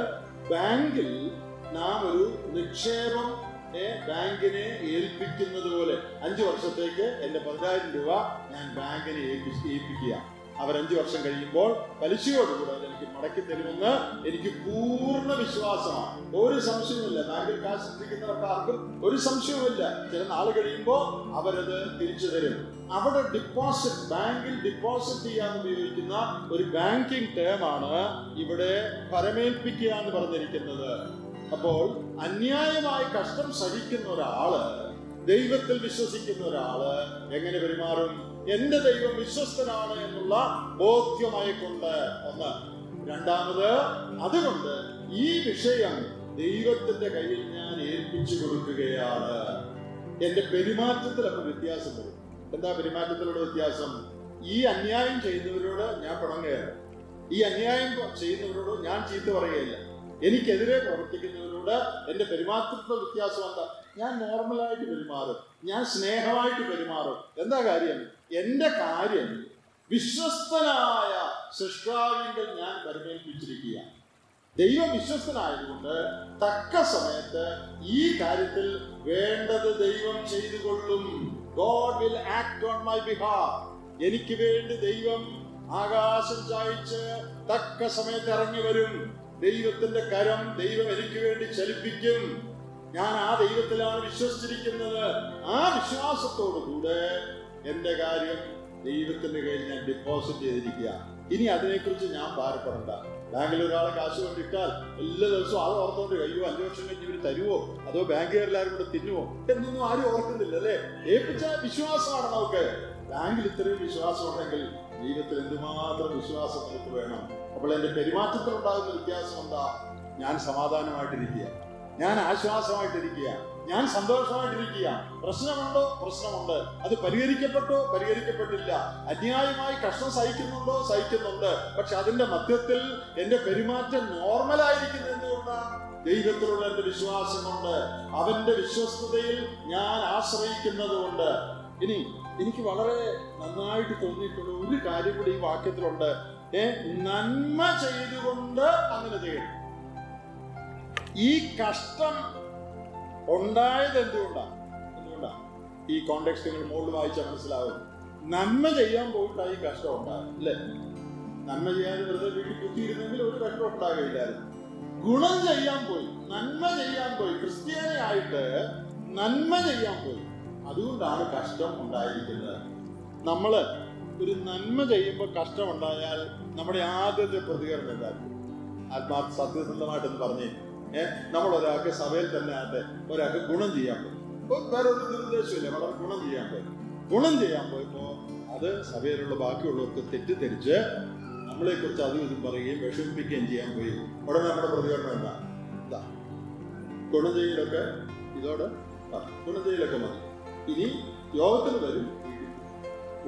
ബാങ്കിൽ നാം ഒരു നിക്ഷേപം ബാങ്കിനെ ഏൽപ്പിക്കുന്നത് പോലെ അഞ്ചു വർഷത്തേക്ക് എന്റെ പതിനായിരം രൂപ ഞാൻ ബാങ്കിനെ ഏൽപ്പിക്കുക അവർ അഞ്ചു വർഷം കഴിയുമ്പോൾ പലിശയോടുകൂടെ എനിക്ക് മടക്കി തരുമെന്ന് എനിക്ക് പൂർണ വിശ്വാസമാണ്. ഒരു സംശയവുമില്ല. ബാങ്കിൽ കാശ് എത്തിക്കുന്നവർക്ക് ആർക്കും ഒരു സംശയവുമില്ല. ചില നാൾ കഴിയുമ്പോൾ അവരത് തിരിച്ചു തരും. അവിടെ ഡിപ്പോസിറ്റ് ബാങ്കിൽ ഡിപ്പോസിറ്റ് ചെയ്യാൻ ഉപയോഗിക്കുന്ന ഒരു ബാങ്കിങ് ടേമാണ് ഇവിടെ പരമേൽപ്പിക്കുക എന്ന് പറഞ്ഞിരിക്കുന്നത്. അപ്പോൾ അന്യായമായി കഷ്ടം സഹിക്കുന്ന ഒരാൾ ദൈവത്തിൽ വിശ്വസിക്കുന്ന ഒരാൾ എങ്ങനെ പെരുമാറും? എന്റെ ദൈവം വിശ്വസ്തനാണ് എന്നുള്ള ബോധ്യമായിക്കൊണ്ട് ഒന്ന്. രണ്ടാമത് അതുകൊണ്ട് ഈ വിഷയം ദൈവത്തിന്റെ കയ്യിൽ ഞാൻ ഏൽപ്പിച്ചു കൊടുക്കുകയാണ്. എന്റെ പെരുമാറ്റത്തിൽ അപ്പൊ വ്യത്യാസം വരും. എന്താ പെരുമാറ്റത്തിലുള്ള വ്യത്യാസം? ഈ അന്യായം ചെയ്യുന്നവരോട് ഞാൻ പിണങ്ങുകയാണ് ഈ അന്യായം ചെയ്യുന്നവരോട് ഞാൻ ചീത്ത പറയുകയില്ല. എനിക്കെതിരെ പ്രവർത്തിക്കുന്നവരോട് എന്റെ പെരുമാറ്റത്തിലുള്ള വ്യത്യാസം എന്താ? ഞാൻ നോർമലായിട്ട് പെരുമാറും. ഞാൻ സ്നേഹമായിട്ട് പെരുമാറും. എന്താ കാര്യം? എന്റെ കാര്യം വിശ്വസ്തനായ സൃഷ്ടാവിന്റെ ഞാൻ പരിമേൽപ്പിച്ചിരിക്കുക ദൈവം വിശ്വസ്തനായതുകൊണ്ട് തക്ക സമയത്ത് ഈ കാര്യത്തിൽ വേണ്ടത് ദൈവം ചെയ്തു കൊള്ളും God will act on my behalf എനിക്ക് വേണ്ടി ദൈവം ആകാശം ചായച്ച് തക്ക സമയത്ത് ഇറങ്ങി വരും. ദൈവത്തിന്റെ കരം ദൈവം എനിക്ക് വേണ്ടി ചലിപ്പിക്കും. ഞാൻ ആ ദൈവത്തിലാണ് വിശ്വസിച്ചിരിക്കുന്നത്. ആ വിശ്വാസത്തോടു കൂടെ എന്റെ കാര്യം ദൈവത്തിന്റെ കയ്യിൽ ഞാൻ ഡിപ്പോസിറ്റ് ചെയ്തിരിക്കുക. ഇനി അതിനെക്കുറിച്ച് ഞാൻ ഭാരപ്പെടണ്ട. ബാങ്കിൽ ഒരാളെ കാശ് കൊണ്ടിട്ടാൽ എല്ലാ ദിവസവും അത് ഓർത്തോണ്ട് കഴിയുമോ അഞ്ചു വർഷം കഴിഞ്ഞ് ഇവർ തരുമോ അതോ ബാങ്കുകാരെല്ലാവരും കൂടെ തിന്നുമോ എന്നൊന്നും ആരും ഓർക്കുന്നില്ല അല്ലേ? ഏൽപ്പിച്ച വിശ്വാസമാണ് നമുക്ക്. ബാങ്കിൽ ഇത്രയും വിശ്വാസം ഉണ്ടെങ്കിൽ ജീവിതത്തിൽ എന്തുമാത്രം വിശ്വാസം നമുക്ക് വേണം? അപ്പോൾ എന്റെ പെരുമാറ്റത്തിൽ ഉണ്ടാകുന്ന വ്യത്യാസം എന്താ? ഞാൻ സമാധാനമായിട്ടിരിക്കുക. ഞാൻ ആശ്വാസമായിട്ടിരിക്കുക. ഞാൻ സന്തോഷമായിട്ടിരിക്കുക പ്രശ്നമുണ്ടോ? പ്രശ്നമുണ്ട്. അത് പരിഹരിക്കപ്പെട്ടോ? പരിഹരിക്കപ്പെട്ടില്ല. അന്യായമായി കഷ്ടം സഹിക്കുന്നുണ്ടോ? സഹിക്കുന്നുണ്ട്. പക്ഷെ അതിന്റെ മധ്യത്തിൽ എന്റെ പെരുമാറ്റം നോർമലായിരിക്കുന്നത് എന്തുകൊണ്ടാണ് ദൈവത്തിലുള്ള എന്റെ വിശ്വാസം കൊണ്ട് അവന്റെ വിശ്വസ്തതയിൽ ഞാൻ ആശ്രയിക്കുന്നത് കൊണ്ട് ഇനി എനിക്ക് വളരെ നന്നായിട്ട് തോന്നിയിട്ടുള്ള ഒരു കാര്യം കൂടി ഈ വാക്യത്തിലുണ്ട്. ഏ നന്മ ചെയ്തുകൊണ്ട് അങ്ങനെ ചെയ്യണം. ഈ കഷ്ടം ഉണ്ടായത് എന്തുകൊണ്ടാണ് എന്തുകൊണ്ടാ? ഈ കോണ്ടെക്സ്റ്റ് നിങ്ങൾ മുകളിൽ വായിച്ചാൽ മനസ്സിലാവും. നന്മ ചെയ്യാൻ പോയിട്ടാണ് ഈ കഷ്ടം ഉണ്ടാകും അല്ലേ? നന്മ ചെയ്യാൻ വെറുതെ വീട്ടിൽ കുത്തിയിരുന്നെങ്കിൽ ഒരു കഷ്ടം ഉണ്ടാകില്ലായിരുന്നു. ഗുണം ചെയ്യാൻ പോയി നന്മ ചെയ്യാൻ പോയി ക്രിസ്ത്യാനിയായിട്ട് നന്മ ചെയ്യാൻ പോയി. അതുകൊണ്ടാണ് കഷ്ടം ഉണ്ടായിരിക്കുന്നത്. നമ്മൾ ഒരു നന്മ ചെയ്യുമ്പോൾ കഷ്ടം ഉണ്ടായാൽ നമ്മുടെ ആദ്യത്തെ പ്രതികരണം എന്തായിരിക്കും ആത്മാർത്ഥ സത്യസന്ധമായിട്ടൊന്ന് പറഞ്ഞേ. നമ്മൾ ഒരാൾക്ക് സഭയിൽ തന്നെ ആകട്ടെ ഒരാൾക്ക് ഗുണം ചെയ്യാൻ പോയി വേറെ ഒരു നിർദ്ദേശമില്ല. വളരെ ഗുണം ചെയ്യാൻ പോയി ഗുണം ചെയ്യാൻ പോയപ്പോ അത് സഭയിലുള്ള ബാക്കിയുള്ളവർക്ക് തെറ്റിദ്ധരിച്ച് നമ്മളെ കുറിച്ച് അതും ഇതും പറയുകയും വിഷമിപ്പിക്കുകയും ചെയ്യാൻ പോയി. ഉടനെ നമ്മുടെ പ്രതികരണം എന്താ? എന്താ ഗുണം ചെയ്യലൊക്കെ ഇതോടെ ഗുണം ചെയ്യലൊക്കെ മതി. ഇനി യോഗത്തിന് വരും.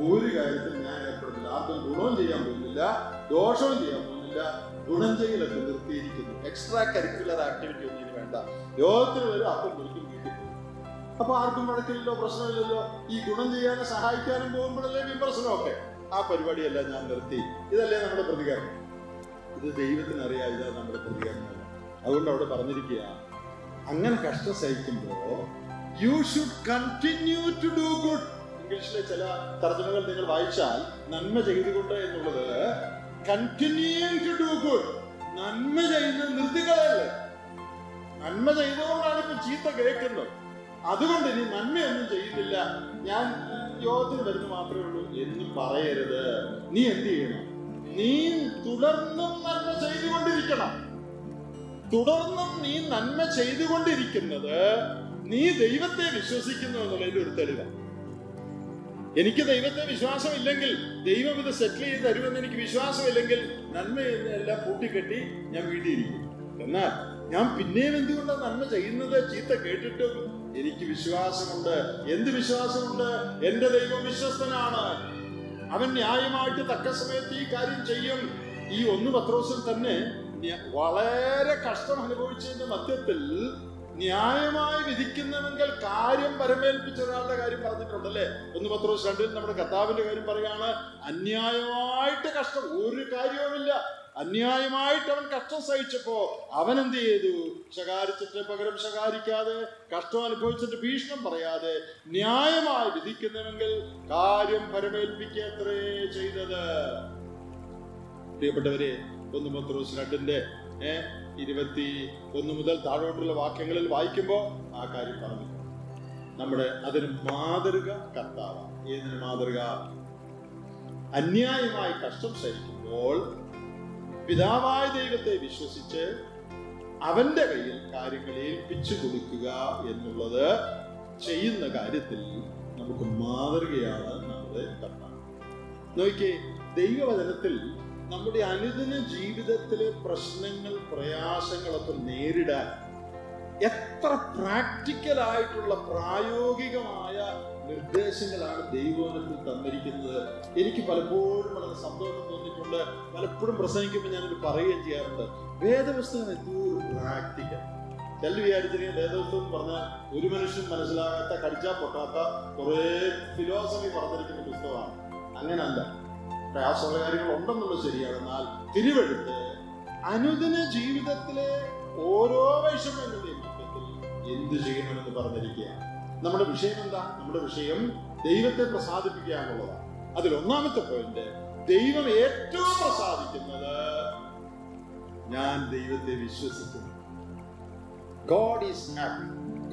ഒരു കാര്യത്തിൽ ഞാൻ ഏർപ്പെടുന്നില്ല ആർക്കും ഗുണവും ചെയ്യാൻ പോകുന്നില്ല ദോഷവും ചെയ്യാൻ പോകുന്നില്ല. ഗുണം ചെയ്യലൊക്കെ നിർത്തിയിരിക്കുന്നു. എക്സ്ട്രാ കരിക്കുലർ ആക്ടിവിറ്റി ഒന്നും ഇനി വേണ്ട. യോഗത്തിന് വരും അപ്പം ഒരിക്കലും വീട്ടിൽ പോകും അപ്പൊ ആർക്കും വഴക്കില്ലല്ലോ പ്രശ്നമില്ലല്ലോ? ഈ ഗുണം ചെയ്യാനും സഹായിക്കാനും പോകുമ്പോഴല്ലേ വിമർശനമൊക്കെ ആ പരിപാടിയെല്ലാം ഞാൻ നിർത്തി. ഇതല്ലേ നമ്മുടെ പ്രതികരണം. ഇത് ദൈവത്തിന് അറിയാം ഇതാണ് നമ്മുടെ പ്രതികരണം. അതുകൊണ്ട് അവിടെ പറഞ്ഞിരിക്കുക അങ്ങനെ കഷ്ടം സഹിക്കുമ്പോ you should continue to do good ഇംഗ്ലീഷിലെ ചില തർജമകൾ നിങ്ങൾ വായിച്ചാൽ നന്മ ചെയ്തുകൊണ്ട് എന്നുള്ളത് കണ്ടിന്യൂയിങ് ടു ഡു ഗുഡ് നന്മ ചെയ്യുന്ന നിർത്തികളല്ലേ നന്മ ചെയ്തുകൊണ്ടാണ് ഇപ്പൊ ചീത്ത കേൾക്കുന്നത്. അതുകൊണ്ട് ഇനി നന്മയൊന്നും ചെയ്യുന്നില്ല. ഞാൻ യോഗത്തിന് വരുന്ന മാത്രമേ ഉള്ളൂ എന്ന് പറയരുത്. നീ എന്ത് ചെയ്യണം? നീ തുടർന്നും നന്മ ചെയ്തുകൊണ്ടിരിക്കണം. തുടർന്നും നീ നന്മ ചെയ്തുകൊണ്ടിരിക്കുന്നത് നീ ദൈവത്തെ വിശ്വസിക്കുന്നു എന്നുള്ളതിന്റെ ഒരു തെളിവാണ്. എനിക്ക് ദൈവത്തെ വിശ്വാസമില്ലെങ്കിൽ ദൈവം ഇത് സെറ്റിൽ ചെയ്ത് തരുമെന്ന് എനിക്ക് വിശ്വാസമില്ലെങ്കിൽ നന്മ എല്ലാം കൂട്ടിക്കെട്ടി ഞാൻ വീട്ടിയിരിക്കും എന്നാൽ ഞാൻ പിന്നെയും എന്തുകൊണ്ടാണ് നന്മ ചെയ്യുന്നത്? ചീത്ത കേട്ടിട്ടും എനിക്ക് വിശ്വാസമുണ്ട്. എന്ത് വിശ്വാസമുണ്ട്? എന്റെ ദൈവം വിശ്വസ്തനാണ്. അവൻ ന്യായമായിട്ട് തക്ക സമയത്ത് ഈ കാര്യം ചെയ്യും. ഈ ഒന്ന് പത്രോസിൽ തന്നെ വളരെ കഷ്ടം അനുഭവിച്ചതിന്റെ മധ്യത്തിൽ ന്യായമായി വിധിക്കുന്നവെങ്കിൽ കാര്യം പരമേൽപ്പിച്ച ഒരാളുടെ കാര്യം പറഞ്ഞിട്ടുണ്ടല്ലേ? ഒന്ന് പത്രോസ് രണ്ടിൽ നമ്മുടെ കർത്താവിന്റെ കാര്യം പറയാണ് അന്യായമായിട്ട് കഷ്ടം ഒരു കാര്യവുമില്ല. അന്യായമായിട്ട് അവൻ കഷ്ടം സഹിച്ചപ്പോ അവൻ എന്ത് ചെയ്തു? ശകാരിച്ചിട്ട് പകരം ശകാരിക്കാതെ കഷ്ടം അനുഭവിച്ചിട്ട് ഭീഷണം പറയാതെ ന്യായമായി വിധിക്കുന്നവെങ്കിൽ കാര്യം പരമേൽപ്പിക്കത്രേ ചെയ്തത്. പ്രിയപ്പെട്ടവരെ ഒന്ന് പത്രോസ് രണ്ടിന്റെ ഏഹ് ഇരുപത്തി ഒന്ന് മുതൽ താഴോട്ടുള്ള വാക്യങ്ങളിൽ വായിക്കുമ്പോൾ ആ കാര്യം പറഞ്ഞു. നമ്മുടെ അതിന് മാതൃക കർത്താവ് ഏതിന് മാതൃക? അന്യായമായി കഷ്ടം സഹിക്കുമ്പോൾ പിതാവായ ദൈവത്തെ വിശ്വസിച്ച് അവന്റെ കയ്യിൽ കാര്യങ്ങൾ ഏൽപ്പിച്ചു കൊടുക്കുക എന്നുള്ളത് ചെയ്യുന്ന കാര്യത്തിൽ നമുക്ക് മാതൃകയാണ് നമ്മുടെ കർത്താവ്. നോക്കിയേ ദൈവവചനത്തിൽ നമ്മുടെ അനുദിന ജീവിതത്തിലെ പ്രശ്നങ്ങൾ പ്രയാസങ്ങളൊക്കെ നേരിടാൻ എത്ര പ്രാക്ടിക്കൽ ആയിട്ടുള്ള പ്രായോഗികമായ നിർദ്ദേശങ്ങളാണ് ദൈവവനത്തിൽ തന്നിരിക്കുന്നത്. എനിക്ക് പലപ്പോഴും വളരെ സന്തോഷം തോന്നിയിട്ടുണ്ട്. പലപ്പോഴും പ്രസംഗിക്കുമ്പോൾ ഞാനത് പറയുകയും ചെയ്യാറുണ്ട്. വേദപുസ്തകം എന്തോ പ്രാക്ടിക്കൽ ചില വിചാരിച്ചിരിക്കുന്ന വേദപുസ്തകം പറഞ്ഞാൽ ഒരു മനുഷ്യൻ മനസ്സിലാകാത്ത കടിച്ചാൽ പൊട്ടാത്ത കുറേ ഫിലോസഫി പറഞ്ഞിരിക്കുന്ന പുസ്തകമാണ്. അങ്ങനല്ല. പ്രയാസമുള്ള കാര്യങ്ങൾ ഉണ്ടെന്നുള്ളത് ശരിയാണ് എന്നാൽ തിരുവെടുത്ത് അനുദിന ജീവിതത്തിലെ ഓരോ വൈഷമ്യങ്ങളുടെയും എന്ത് ചെയ്യണമെന്ന് പറഞ്ഞിരിക്കുക. നമ്മുടെ വിഷയം എന്താ? നമ്മുടെ വിഷയം ദൈവത്തെ പ്രസാദിപ്പിക്കുക എന്നുള്ളതാണ്. അതിൽ ഒന്നാമത്തെ പോയിന്റ് ദൈവം ഏറ്റവും പ്രസാദിക്കുന്നത് ഞാൻ ദൈവത്തെ വിശ്വസിക്കുന്നു. God is happy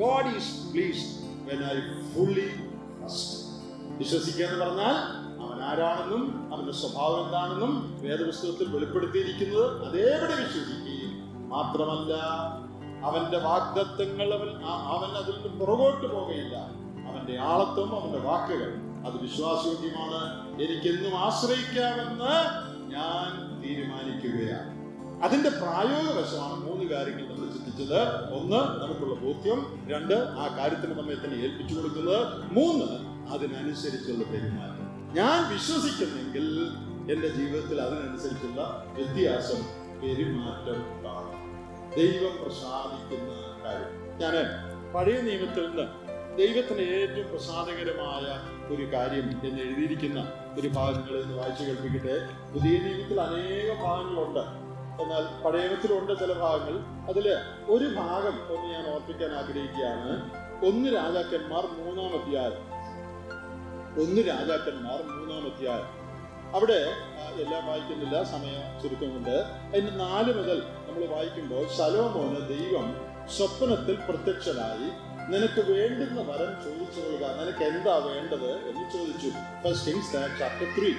God is pleased when I fully വിശ്വസിക്കുക എന്ന് പറഞ്ഞാൽ ആരാണെന്നും അവന്റെ സ്വഭാവം എന്താണെന്നും വേദപുസ്തകത്തിൽ വെളിപ്പെടുത്തിയിരിക്കുന്നത് അതേപടി വിശ്വസിക്കുകയും മാത്രമല്ല അവന്റെ വാഗ്ദത്വങ്ങൾ അവൻ അവൻ അതിൽ നിന്ന് പുറകോട്ട് പോവുകയില്ല അവന്റെ ആളത്വം അവന്റെ വാക്കുകൾ അത് വിശ്വാസയോഗ്യമാണ്. എനിക്കെന്നും ആശ്രയിക്കാമെന്ന് ഞാൻ തീരുമാനിക്കുകയാണ്. അതിന്റെ പ്രായോഗിക വശമാണ് മൂന്ന് കാര്യങ്ങൾ നമ്മൾ ചിന്തിച്ചത്. ഒന്ന് നമുക്കുള്ള ബോധ്യം. രണ്ട് ആ കാര്യത്തിന് നമ്മെ തന്നെ ഏൽപ്പിച്ചു കൊടുക്കുന്നത്. മൂന്ന് അതിനനുസരിച്ചുള്ള പെരുമാറ്റം. ഞാൻ വിശ്വസിക്കുന്നെങ്കിൽ എന്റെ ജീവിതത്തിൽ അതിനനുസരിച്ചുള്ള വ്യത്യാസം പെരുമാറ്റം ഉണ്ടാകും ദൈവം പ്രസാദിക്കുന്ന കാര്യം. ഞാൻ പഴയ നിയമത്തിൽ നിന്ന് ദൈവത്തിന് ഏറ്റവും പ്രസാദകരമായ ഒരു കാര്യം എന്ന് എഴുതിയിരിക്കുന്ന ഒരു ഭാഗങ്ങൾ എന്ന് വായിച്ചു കേൾപ്പിക്കട്ടെ. പുതിയ നിയമത്തിൽ അനേക ഭാഗങ്ങളുണ്ട്. എന്നാൽ പഴയത്തിലുണ്ട് ചില ഭാഗങ്ങൾ. അതിൽ ഒരു ഭാഗം ഒന്ന് ഞാൻ ഓർപ്പിക്കാൻ ആഗ്രഹിക്കുകയാണ്. ഒന്ന് രാജാക്കന്മാർ മൂന്നാം അധ്യായം. ഒന്ന് രാജാക്കന്മാർ മൂന്നാം അധ്യായം. അവിടെ എല്ലാം വായിക്കുന്നില്ല സമയ ചുരുക്കം കൊണ്ട് അതിന് നാല് മുതൽ നമ്മൾ വായിക്കുമ്പോൾ ശലോമോന് ദൈവം സ്വപ്നത്തിൽ പ്രത്യക്ഷനായി നിനക്ക് വേണ്ടുന്ന വരം ചോദിച്ചു കൊള്ളുക നിനക്ക് എന്താ വേണ്ടത് എന്ന് ചോദിച്ചു. ഫസ്റ്റ് ചാപ്റ്റർ ത്രീ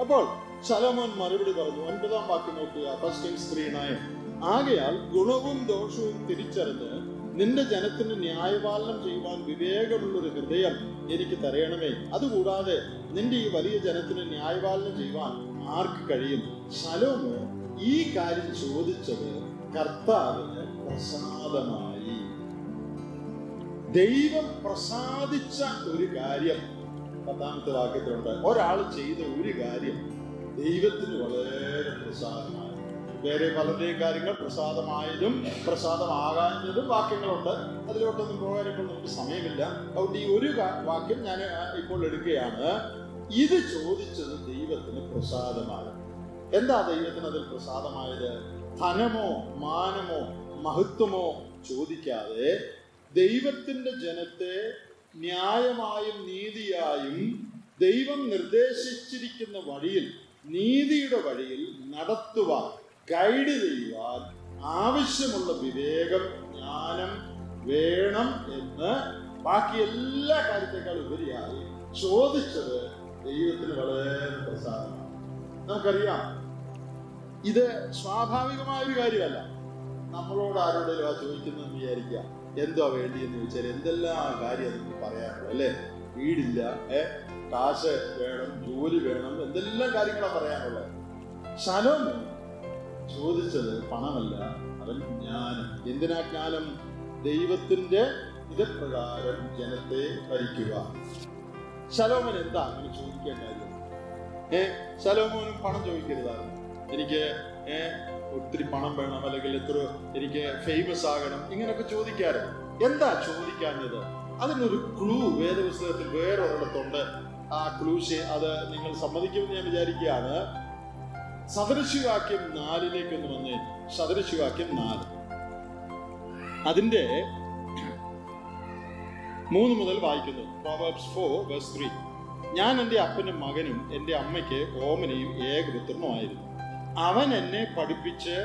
അപ്പോൾ ശലോമോൻ മറുപടി പറഞ്ഞു ഒൻപതാം വാക്യം നോക്കുക. ഫസ്റ്റ് ത്രീ നയൻ ആകയാൽ ഗുണവും ദോഷവും തിരിച്ചറിഞ്ഞ് നിന്റെ ജനത്തിന് ന്യായപാലനം ചെയ്യുവാൻ വിവേകമുള്ളൊരു ഹൃദയം എനിക്ക് തരയണമേ. അതുകൂടാതെ നിന്റെ ഈ വലിയ ജനത്തിന് ന്യായപാലനം ചെയ്യുവാൻ ആർക്ക് കഴിയും? ശലോമോ ഈ കാര്യം ചോദിച്ചത് കർത്താവിന് പ്രസാദമായി. ദൈവം പ്രസാദിച്ച ഒരു കാര്യം പത്താമത്തെ വാക്യത്തിലുണ്ട്. ഒരാൾ ചെയ്ത ഒരു കാര്യം ദൈവത്തിന് വളരെ പ്രസാദമായി. വേറെ പലരുടെയും കാര്യങ്ങൾ പ്രസാദമായതും പ്രസാദമാകാഞ്ഞതും വാക്യങ്ങളുണ്ട്. അതിലോട്ടൊന്നും പോകാനിപ്പോൾ നമുക്ക് സമയമില്ല. അതുകൊണ്ട് ഈ ഒരു വാക്യം ഞാൻ ഇപ്പോൾ എടുക്കുകയാണ്. ഇത് ചോദിച്ചത് ദൈവത്തിന് പ്രസാദമാണ്. എന്താ ദൈവത്തിന് അതിൽ പ്രസാദമായത്? ധനമോ മാനമോ മഹത്വമോ ചോദിക്കാതെ ദൈവത്തിന്റെ ജനത്തെ ന്യായമായും നീതിയായും ദൈവം നിർദ്ദേശിച്ചിരിക്കുന്ന വഴിയിൽ നീതിയുടെ വഴിയിൽ നടത്തുവാൻ ഗൈഡ് ചെയ്യുവാൻ ആവശ്യമുള്ള വിവേകം ജ്ഞാനം വേണം എന്ന് ബാക്കി എല്ലാ കാര്യത്തെക്കാൾ ഉപരിയായി ചോദിച്ചത് ദൈവത്തിന് വളരെ പ്രസാദമാണ്. നമുക്കറിയാം ഇത് സ്വാഭാവികമായ ഒരു കാര്യമല്ല. നമ്മളോട് ആരോടെങ്കിലും ആ ചോദിക്കുന്നതെന്ന് വിചാരിക്കുക. എന്തോ വേണ്ടിയെന്ന് ചോദിച്ചാൽ എന്തെല്ലാം കാര്യം നമുക്ക് പറയാറുള്ളൂ അല്ലേ? വീടില്ല ഏ? കാശ് വേണം ജോലി വേണം എന്തെല്ലാം കാര്യങ്ങളാണ് പറയാനുള്ളത്. ശലോമ് ചോദിച്ചത് പണമല്ല അവൻ ജ്ഞാനം. എന്തിനാ ജ്ഞാനം? ദൈവത്തിന്റെ ഇതപ്രകാരം ജനത്തെ ഭരിക്കുക. ശലോമൻ എന്താ അങ്ങനെ ചോദിക്കേണ്ട കാര്യം? ഏ ശലോമോനും പണം ചോദിക്കരുതാണ് എനിക്ക് ഏ ഒത്തിരി പണം വേണം അല്ലെങ്കിൽ എത്ര എനിക്ക് ഫേമസ് ആകണം ഇങ്ങനൊക്കെ ചോദിക്കാറുണ്ട് എന്താ ചോദിക്കാഞ്ഞത്? അതിനൊരു ക്ലൂ വേദപുസ്തകത്തിൽ വേറൊരിടത്തുണ്ട്. ആ ക്ലൂശ് അത് നിങ്ങൾ സമ്മതിക്കുമെന്ന് ഞാൻ വിചാരിക്കുകയാണ്. സദൃശിവാക്യം നാലിലേക്ക് ഒന്ന് വന്നേ സദൃശിവാക്യം നാല്. അതിന്റെ മൂന്ന് മുതൽ വായിക്കുന്നു. ഫോർ വേഴ്സ് ത്രീ ഞാൻ എന്റെ അപ്പനും മകനും എന്റെ അമ്മയ്ക്ക് ഓമനയും ഏകപുത്രനുമായിരുന്നു. അവൻ എന്നെ പഠിപ്പിച്ച്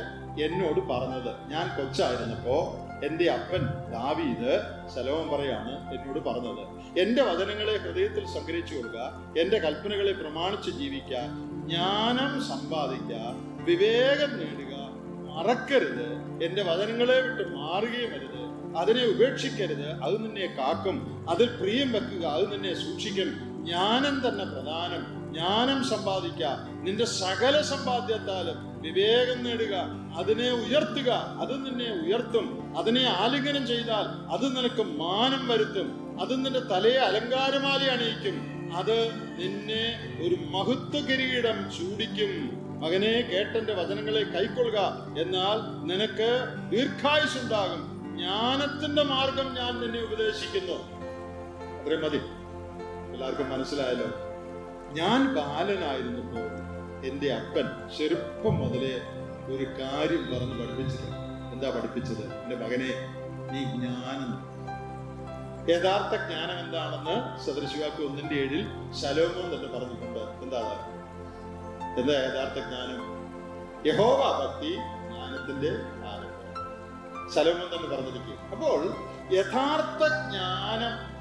എന്നോട് പറഞ്ഞത് ഞാൻ കൊച്ചായിരുന്നപ്പോ എന്റെ അപ്പൻ ദാവീദ് ശലോമം പറയാണ് എന്നോട് പറഞ്ഞത്. എന്റെ വചനങ്ങളെ ഹൃദയത്തിൽ സംഗ്രഹിച്ചു കൊടുക്കുക എന്റെ കൽപ്പനകളെ പ്രമാണിച്ച് ജീവിക്കുക ജ്ഞാനം സമ്പാദിക്കുക വിവേകം നേടുക മറക്കരുത്. എന്റെ വചനങ്ങളെ വിട്ട് മാറുകയും വരുത് അതിനെ ഉപേക്ഷിക്കരുത്. അത് നിന്നെ കാക്കും. അതിൽ പ്രിയം വെക്കുക. അത് നിന്നെ സൂക്ഷിക്കും. ജ്ഞാനം തന്നെ പ്രധാനം. ജ്ഞാനം സമ്പാദിക്കുക നിന്റെ സകല സമ്പാദ്യത്താലും വിവേകം നേടുക. അതിനെ ഉയർത്തുക. അത് നിന്നെ ഉയർത്തും. അതിനെ ആലിംഗനം ചെയ്താൽ അത് നിനക്ക് മാനം വരുത്തും. അത് നിന്റെ തലയെ അലങ്കാരമാലി അണിയിക്കും. അത് നിന്നെ ഒരു മഹത്വ കിരീടം ചൂടിക്കും. മകനെ കേട്ടന്റെ വചനങ്ങളെ കൈക്കൊള്ളുക എന്നാൽ നിനക്ക് ദീർഘായുസുണ്ടാകും ജ്ഞാനത്തിന്റെ മാർഗം ഞാൻ നിന്നെ ഉപദേശിക്കുന്നു. അത്രയും മതി. എല്ലാവർക്കും മനസ്സിലായല്ലോ? ഞാൻ ബാലനായിരുന്നപ്പോൾ എന്റെ അപ്പൻ ചെറുപ്പം മുതലേ ഒരു കാര്യം പറഞ്ഞ് പഠിപ്പിച്ചത്. എന്താ പഠിപ്പിച്ചത്? എന്റെ മകനെ നീ ജ്ഞാനം യഥാർത്ഥ ജ്ഞാനം എന്താണെന്ന് സദൃശിവാക്ക് ഒന്നിന്റെ ഏഴിൽ ശലോമോൻ തന്നെ പറഞ്ഞിട്ടുണ്ട്. എന്താ അത്? എന്താ യഥാർത്ഥ ജ്ഞാനം? യഹോവ ഭക്തി ജ്ഞാനത്തിന്റെ ആരംഭം. ശലോമോൻ തന്നെ പറഞ്ഞിരിക്കും. അപ്പോൾ യഥാർത്ഥ ജ്ഞാനം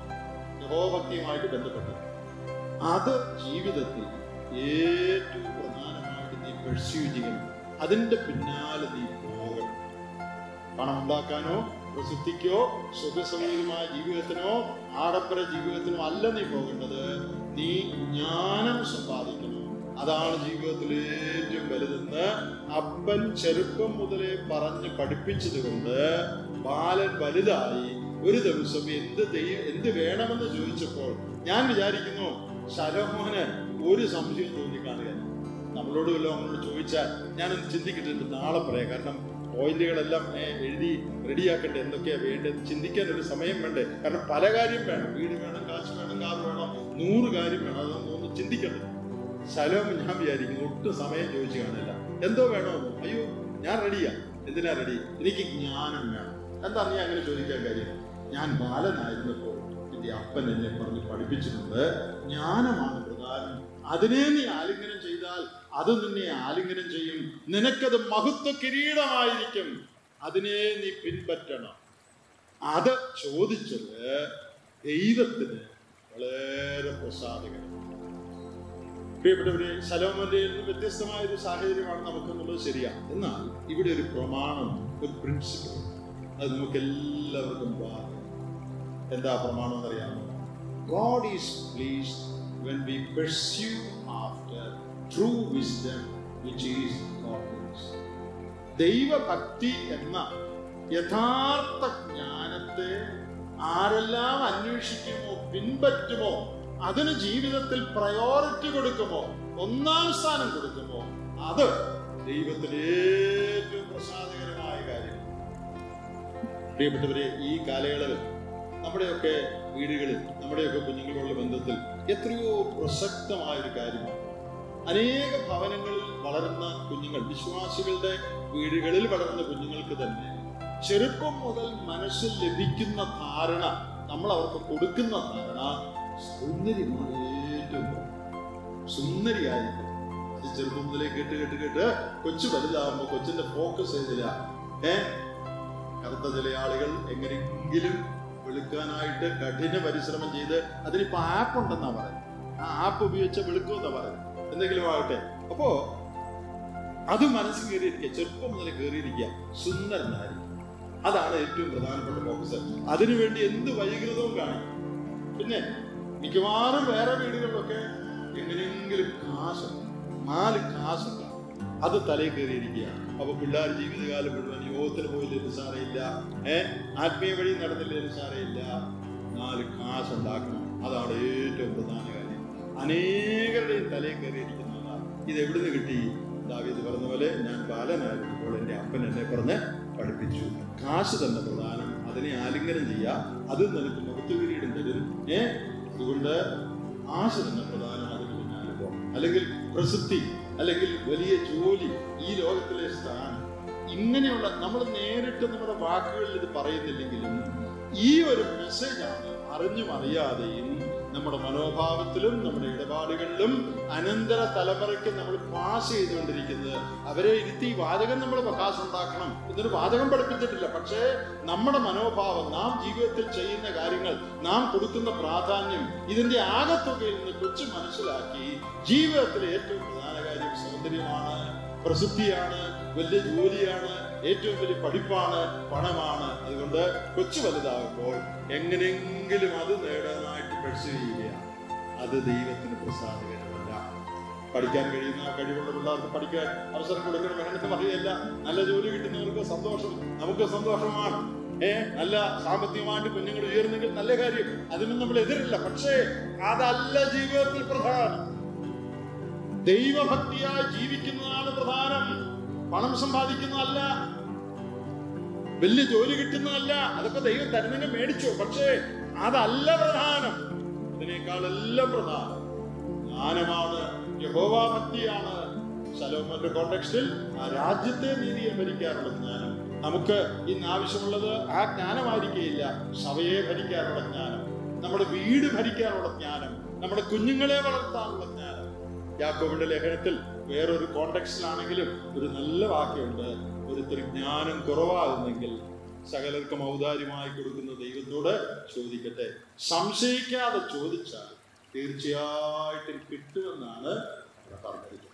യഹോഭക്തിയുമായിട്ട് ബന്ധപ്പെട്ടത് അത് ജീവിതത്തിൽ ഏറ്റവും പ്രധാനമായിട്ട് നീ പെർസ്യൂ ചെയ്യണം. അതിന്റെ പിന്നാലെ നീ പോകണം. പണം ഉണ്ടാക്കാനോ പ്രസിദ്ധിക്കോ സുഖസൗകര്യമായ ജീവിതത്തിനോ ആഡംബര ജീവിതത്തിനോ അല്ല നീ പോകേണ്ടത്. നീ ജ്ഞാനം സമ്പാദിക്കണം. അതാണ് ജീവിതത്തിൽ ഏറ്റവും വലുതെന്ന് അപ്പൻ ചെറുപ്പം മുതലേ പറഞ്ഞ് പഠിപ്പിച്ചത് കൊണ്ട് ബാലൻ വലുതായി. ഒരു ദിവസം എന്ത് ദൈവം എന്ത് വേണമെന്ന് ചോദിച്ചപ്പോൾ ഞാൻ വിചാരിക്കുന്നു ശരമോഹന് ഒരു സംശയം തോന്നിക്കാണുക നമ്മളോട് വല്ലതും അങ്ങോട്ട് ചോദിച്ചാൽ ഞാനൊന്ന് ചിന്തിക്കിട്ടുണ്ട് നാളെ പറയാം. കാരണം പോയിന്റുകളെല്ലാം എഴുതി റെഡിയാക്കട്ടെ എന്തൊക്കെയാ വേണ്ടത് ചിന്തിക്കാൻ ഒരു സമയം വേണ്ടേ? കാരണം പല കാര്യം വേണം. വീട് വേണം കാശ് വേണം കാർ വേണം നൂറ് കാര്യം വേണം. അതൊന്നും ഒന്ന് ചിന്തിക്കണ്ടേ. ശലോം ഞാൻ വിചാരിക്കുന്നു ഒട്ടും സമയം ചോദിച്ചു കാണില്ല എന്തോ വേണോ അയ്യോ ഞാൻ റെഡിയാ. എന്തിനാ റെഡി? എനിക്ക് ജ്ഞാനം വേണം. എന്താ നീ അങ്ങനെ ചോദിക്കാൻ കാര്യം? ഞാൻ ബാലനായിരുന്നപ്പോൾ എന്റെ അപ്പൻ എന്നെ പറഞ്ഞ് പഠിപ്പിച്ചിട്ടുണ്ട് ജ്ഞാനമാണ് പ്രധാനം. അതിനെ നീ ആലിംഗനം ചെയ്താൽ അത് നിന്നെ ആലിംഗനം ചെയ്യും. നിനക്കത് മഹത്വ കിരീടമായിരിക്കും അതിനെ നീ പിൻപറ്റണം. അത് ചോദിച്ചത് ദൈവത്തിന് വളരെ പ്രസാദകരമാണ് പ്രിയപ്പെട്ടവരെ ശലോമന്റെ വ്യത്യസ്തമായ ഒരു സാഹചര്യമാണ് നമുക്കെന്നുള്ളത് ശരിയാണ് എന്നാൽ ഇവിടെ ഒരു പ്രമാണം ഒരു പ്രിൻസിപ്പിൾ അത് നമുക്ക് എല്ലാവർക്കും എന്താ പ്രമാണം എന്നറിയാമോ? God is please when we pursue after true wisdom which is God's ദൈവഭക്തി എന്ന യഥാർത്ഥ ജ്ഞാനത്തെ ആരെല്ലാം അന്വേഷിക്കുമോ പിൻപറ്റുമോ അതിന് ജീവിതത്തിൽ പ്രയോറിറ്റി കൊടുക്കുമോ ഒന്നാം സ്ഥാനം കൊടുക്കുമോ അത് ദൈവത്തിലെ ഏറ്റവും പ്രസാദകരമായ കാര്യം. പ്രിയപ്പെട്ടവരെ ഈ കാലയളവിൽ നമ്മുടെയൊക്കെ വീടുകളിൽ നമ്മുടെയൊക്കെ കുഞ്ഞുങ്ങളുള്ള ബന്ധത്തിൽ എത്രയോ പ്രസക്തമായ ഒരു കാര്യമാണ് അനേക ഭവനങ്ങളിൽ വളരുന്ന കുഞ്ഞുങ്ങൾ വിശ്വാസികളുടെ വീടുകളിൽ വളരുന്ന കുഞ്ഞുങ്ങൾക്ക് തന്നെ ചെറുപ്പം മുതൽ മനസ്സിൽ ലഭിക്കുന്ന ധാരണ നമ്മൾ അവർക്ക് കൊടുക്കുന്ന ധാരണ സൗന്ദര്യമാണ് ഏറ്റവും. സുന്ദരിയായിരിക്കും അത് ചെറുപ്പം മുതലേ കേട്ട് കേട്ട് കേട്ട് കൊച്ചു വലുതാകുമ്പോൾ കൊച്ചിന്റെ ഫോക്കസ് ചെയ്തില്ല ഏ? കറുത്ത ചില ആളുകൾ എങ്ങനെയെങ്കിലും വെളുക്കാനായിട്ട് കഠിന പരിശ്രമം ചെയ്ത് അതിനിപ്പോ ആപ്പ് ഉണ്ടെന്നാ പറയുന്നത്. ആ ആപ്പ് ഉപയോഗിച്ച വെളുക്കുമെന്നാ പറയുന്നത്. എന്തെങ്കിലും ആവട്ടെ അപ്പോ അത് മനസ്സിൽ കയറിയിരിക്കുക. ചെറുപ്പം മുതൽ കയറിയിരിക്കുക. സുന്ദരനായിരിക്കും അതാണ് ഏറ്റവും പ്രധാനപ്പെട്ട ഫോക്കസ് അതിനുവേണ്ടി എന്ത് വൈകൃതവും കാണും പിന്നെ മിക്കവാറും വേറെ വീടുകളിലൊക്കെ എങ്ങനെയെങ്കിലും കാശ് നാല് കാശുണ്ട് അത് തലയിൽ കയറിയിരിക്കുക. അപ്പൊ പിള്ളേർ ജീവിതകാലം മുഴുവൻ യോഗത്തിന് പോയില്ലെന്ന് ഇല്ല ഏ? ആത്മീയ വഴി നടന്നില്ലെന്ന് ഇല്ല നാല് കാശ് ഉണ്ടാക്കണം. അതാണ് ഏറ്റവും പ്രധാന. അനേകരുടെയും തലയിൽ കയറിയിരിക്കുന്നതാണ് ഇത് എവിടുന്ന് കിട്ടി? ദാവീദ് പറഞ്ഞ പോലെ ഞാൻ ബാലനായിരുന്നപ്പോൾ എന്റെ അപ്പൻ എന്നെ പറഞ്ഞ് പഠിപ്പിച്ചു. കാശ് തന്നെ പ്രധാനം അതിനെ ആലിംഗനം ചെയ്യുക അത് നിനക്ക് മുഖത്തുകിരീടം തരും ഏ? അതുകൊണ്ട് ആശ തന്നെ പ്രധാനം അതിന് പിന്നാലെ അല്ലെങ്കിൽ പ്രസിദ്ധി അല്ലെങ്കിൽ വലിയ ജോലി ഈ ലോകത്തിലെ സ്ഥാനം. ഇങ്ങനെയുള്ള നമ്മൾ നേരിട്ട് നമ്മുടെ വാക്കുകളിൽ ഇത് പറയുന്നില്ലെങ്കിലും ഈ ഒരു മെസ്സേജാണ് അറിഞ്ഞും അറിയാതെയും നമ്മുടെ മനോഭാവത്തിലും നമ്മുടെ ഇടപാടുകളിലും അനന്തര തലമുറയ്ക്ക് നമ്മൾ പാസ് ചെയ്തുകൊണ്ടിരിക്കുന്നത്. അവരെ ഇരുത്തി വാചകം നമ്മൾ പ്രകാശ് ഉണ്ടാക്കണം എന്നൊരു വാചകം പഠിപ്പിച്ചിട്ടില്ല. പക്ഷേ നമ്മുടെ മനോഭാവം നാം ജീവിതത്തിൽ ചെയ്യുന്ന കാര്യങ്ങൾ നാം കൊടുക്കുന്ന പ്രാധാന്യം ഇതിന്റെ ആകത്തുകയിൽ നിന്ന് കൊച്ചു മനസ്സിലാക്കി ജീവിതത്തിലെ ഏറ്റവും പ്രധാന കാര്യം സൗന്ദര്യമാണ് പ്രസിദ്ധിയാണ് വലിയ ജോലിയാണ് ഏറ്റവും വലിയ പഠിപ്പാണ് പണമാണ്. അതുകൊണ്ട് കൊച്ചു വലുതാകുമ്പോൾ എങ്ങനെയെങ്കിലും അത് നേടാനായിട്ട് പെർസ്യൂ ചെയ്യുകയാണ് അത് ദൈവത്തിന് പ്രസാദകരമല്ല. പഠിക്കാൻ കഴിയുന്ന കഴിവുള്ള പിള്ളേർക്ക് പഠിക്കാൻ അവസരം കൊടുക്കണം. വേണമെന്ന് പറയല്ല. നല്ല ജോലി കിട്ടുന്നവർക്ക് സന്തോഷം. നമുക്ക് സന്തോഷമാണ്. ഏ നല്ല സാമ്പത്തികമായിട്ട് കുഞ്ഞുങ്ങൾ ഉയർന്നെങ്കിൽ നല്ല കാര്യം. അതിനും നമ്മൾ എതിരില്ല. പക്ഷേ അതല്ല ജീവിതത്തിൽ പ്രധാനം. ദൈവഭക്തിയായി ജീവിക്കുന്നതാണ് പ്രധാനം. പണം സമ്പാദിക്കുന്നതല്ല. വലിയ ജോലി കിട്ടുന്നതല്ല. അതൊക്കെ ദൈവം തരുന്നതിനെ മേടിച്ചു. പക്ഷേ അതല്ല പ്രധാനം. ഇതിനേക്കാളെല്ലാം പ്രധാനം ജ്ഞാനമാണ്. യഹോവാഭക്തിയാണ് ശലോമോന്റെ കോണ്ടെക്സ്റ്റിൽ ആ രാജ്യത്തെ നീതിയെ ഭരിക്കാനുള്ള ജ്ഞാനം. നമുക്ക് ഇന്ന് ആവശ്യമുള്ളത് ആ ജ്ഞാനമായിരിക്കില്ല സഭയെ ഭരിക്കാനുള്ള ജ്ഞാനം നമ്മുടെ വീട് ഭരിക്കാനുള്ള ജ്ഞാനം നമ്മുടെ കുഞ്ഞുങ്ങളെ വളർത്താനുള്ള ജ്ഞാനം. യാക്കോബിന്റെ ലേഖനത്തിൽ വേറൊരു കോണ്ടെക്സ്റ്റിലാണെങ്കിലും ഒരു നല്ല വാക്യമുണ്ട്. ഒരുത്തർ ജ്ഞാനം കുറവാകുന്നെങ്കിൽ സകലർക്കും ഔദാര്യമായി കൊടുക്കുന്ന ദൈവത്തോട് ചോദിക്കട്ടെ. സംശയിക്കാതെ ചോദിച്ചാൽ തീർച്ചയായിട്ടും കിട്ടുമെന്നാണ് പറഞ്ഞിരിക്കുന്നത്.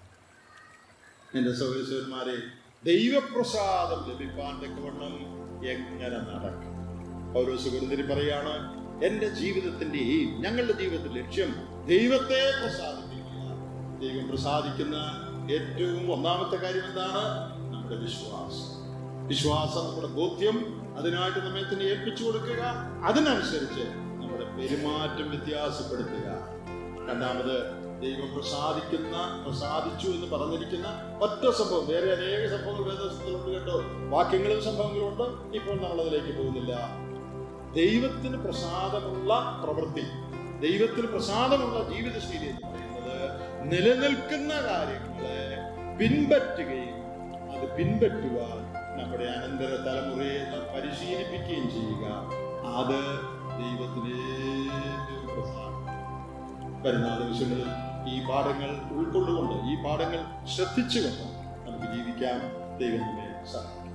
എന്റെ സഹോദരന്മാരെ ദൈവപ്രസാദം ലഭിക്കാൻ തക്കവണ്ണം എങ്ങനെ നടക്കും? ഓരോ സുഹൃത്തിരി പറയാണ് എന്റെ ജീവിതത്തിന്റെ ഈ ഞങ്ങളുടെ ജീവിതത്തിന്റെ ലക്ഷ്യം ദൈവത്തെ പ്രസാദിപ്പിക്കുക. ദൈവം പ്രസാദിക്കുന്ന ഏറ്റവും ഒന്നാമത്തെ കാര്യം എന്താണ്? നമ്മുടെ വിശ്വാസം. വിശ്വാസം നമ്മുടെ ബോധ്യം അതിനായിട്ട് നമ്മെ തന്നെ ഏൽപ്പിച്ചു കൊടുക്കുക. അതിനനുസരിച്ച് നമ്മുടെ പെരുമാറ്റം വ്യത്യാസപ്പെടുത്തുക. രണ്ടാമത് ദൈവം പ്രസാദിക്കുന്ന പ്രസാദിച്ചു എന്ന് പറഞ്ഞിരിക്കുന്ന ഒറ്റ സംഭവം. വേറെ അനേക സംഭവങ്ങൾ വേദസ്ഥലുണ്ട് കേട്ടോ. വാക്യങ്ങളും സംഭവങ്ങളും ഉണ്ട് ഇപ്പോൾ നമ്മൾ അതിലേക്ക് പോകുന്നില്ല. ദൈവത്തിന് പ്രസാദമുള്ള പ്രവൃത്തി ദൈവത്തിന് പ്രസാദമുള്ള ജീവിതശൈലി എന്ന് പറയുന്നത് നിലനിൽക്കുന്ന കാര്യങ്ങളെ പിൻപറ്റുകയും അത് പിൻപറ്റുവാൻ നമ്മുടെ അനന്തര തലമുറയെ നാം പരിശീലിപ്പിക്കുകയും ചെയ്യുക. അത് ദൈവത്തിന് പ്രധാനം വരുന്ന ഈ പാഠങ്ങൾ ഉൾക്കൊണ്ടുകൊണ്ട് ഈ പാഠങ്ങൾ ശ്രദ്ധിച്ചുകൊണ്ട് നമുക്ക് ജീവിക്കാം. ദൈവം നമ്മെ സഹായിക്കും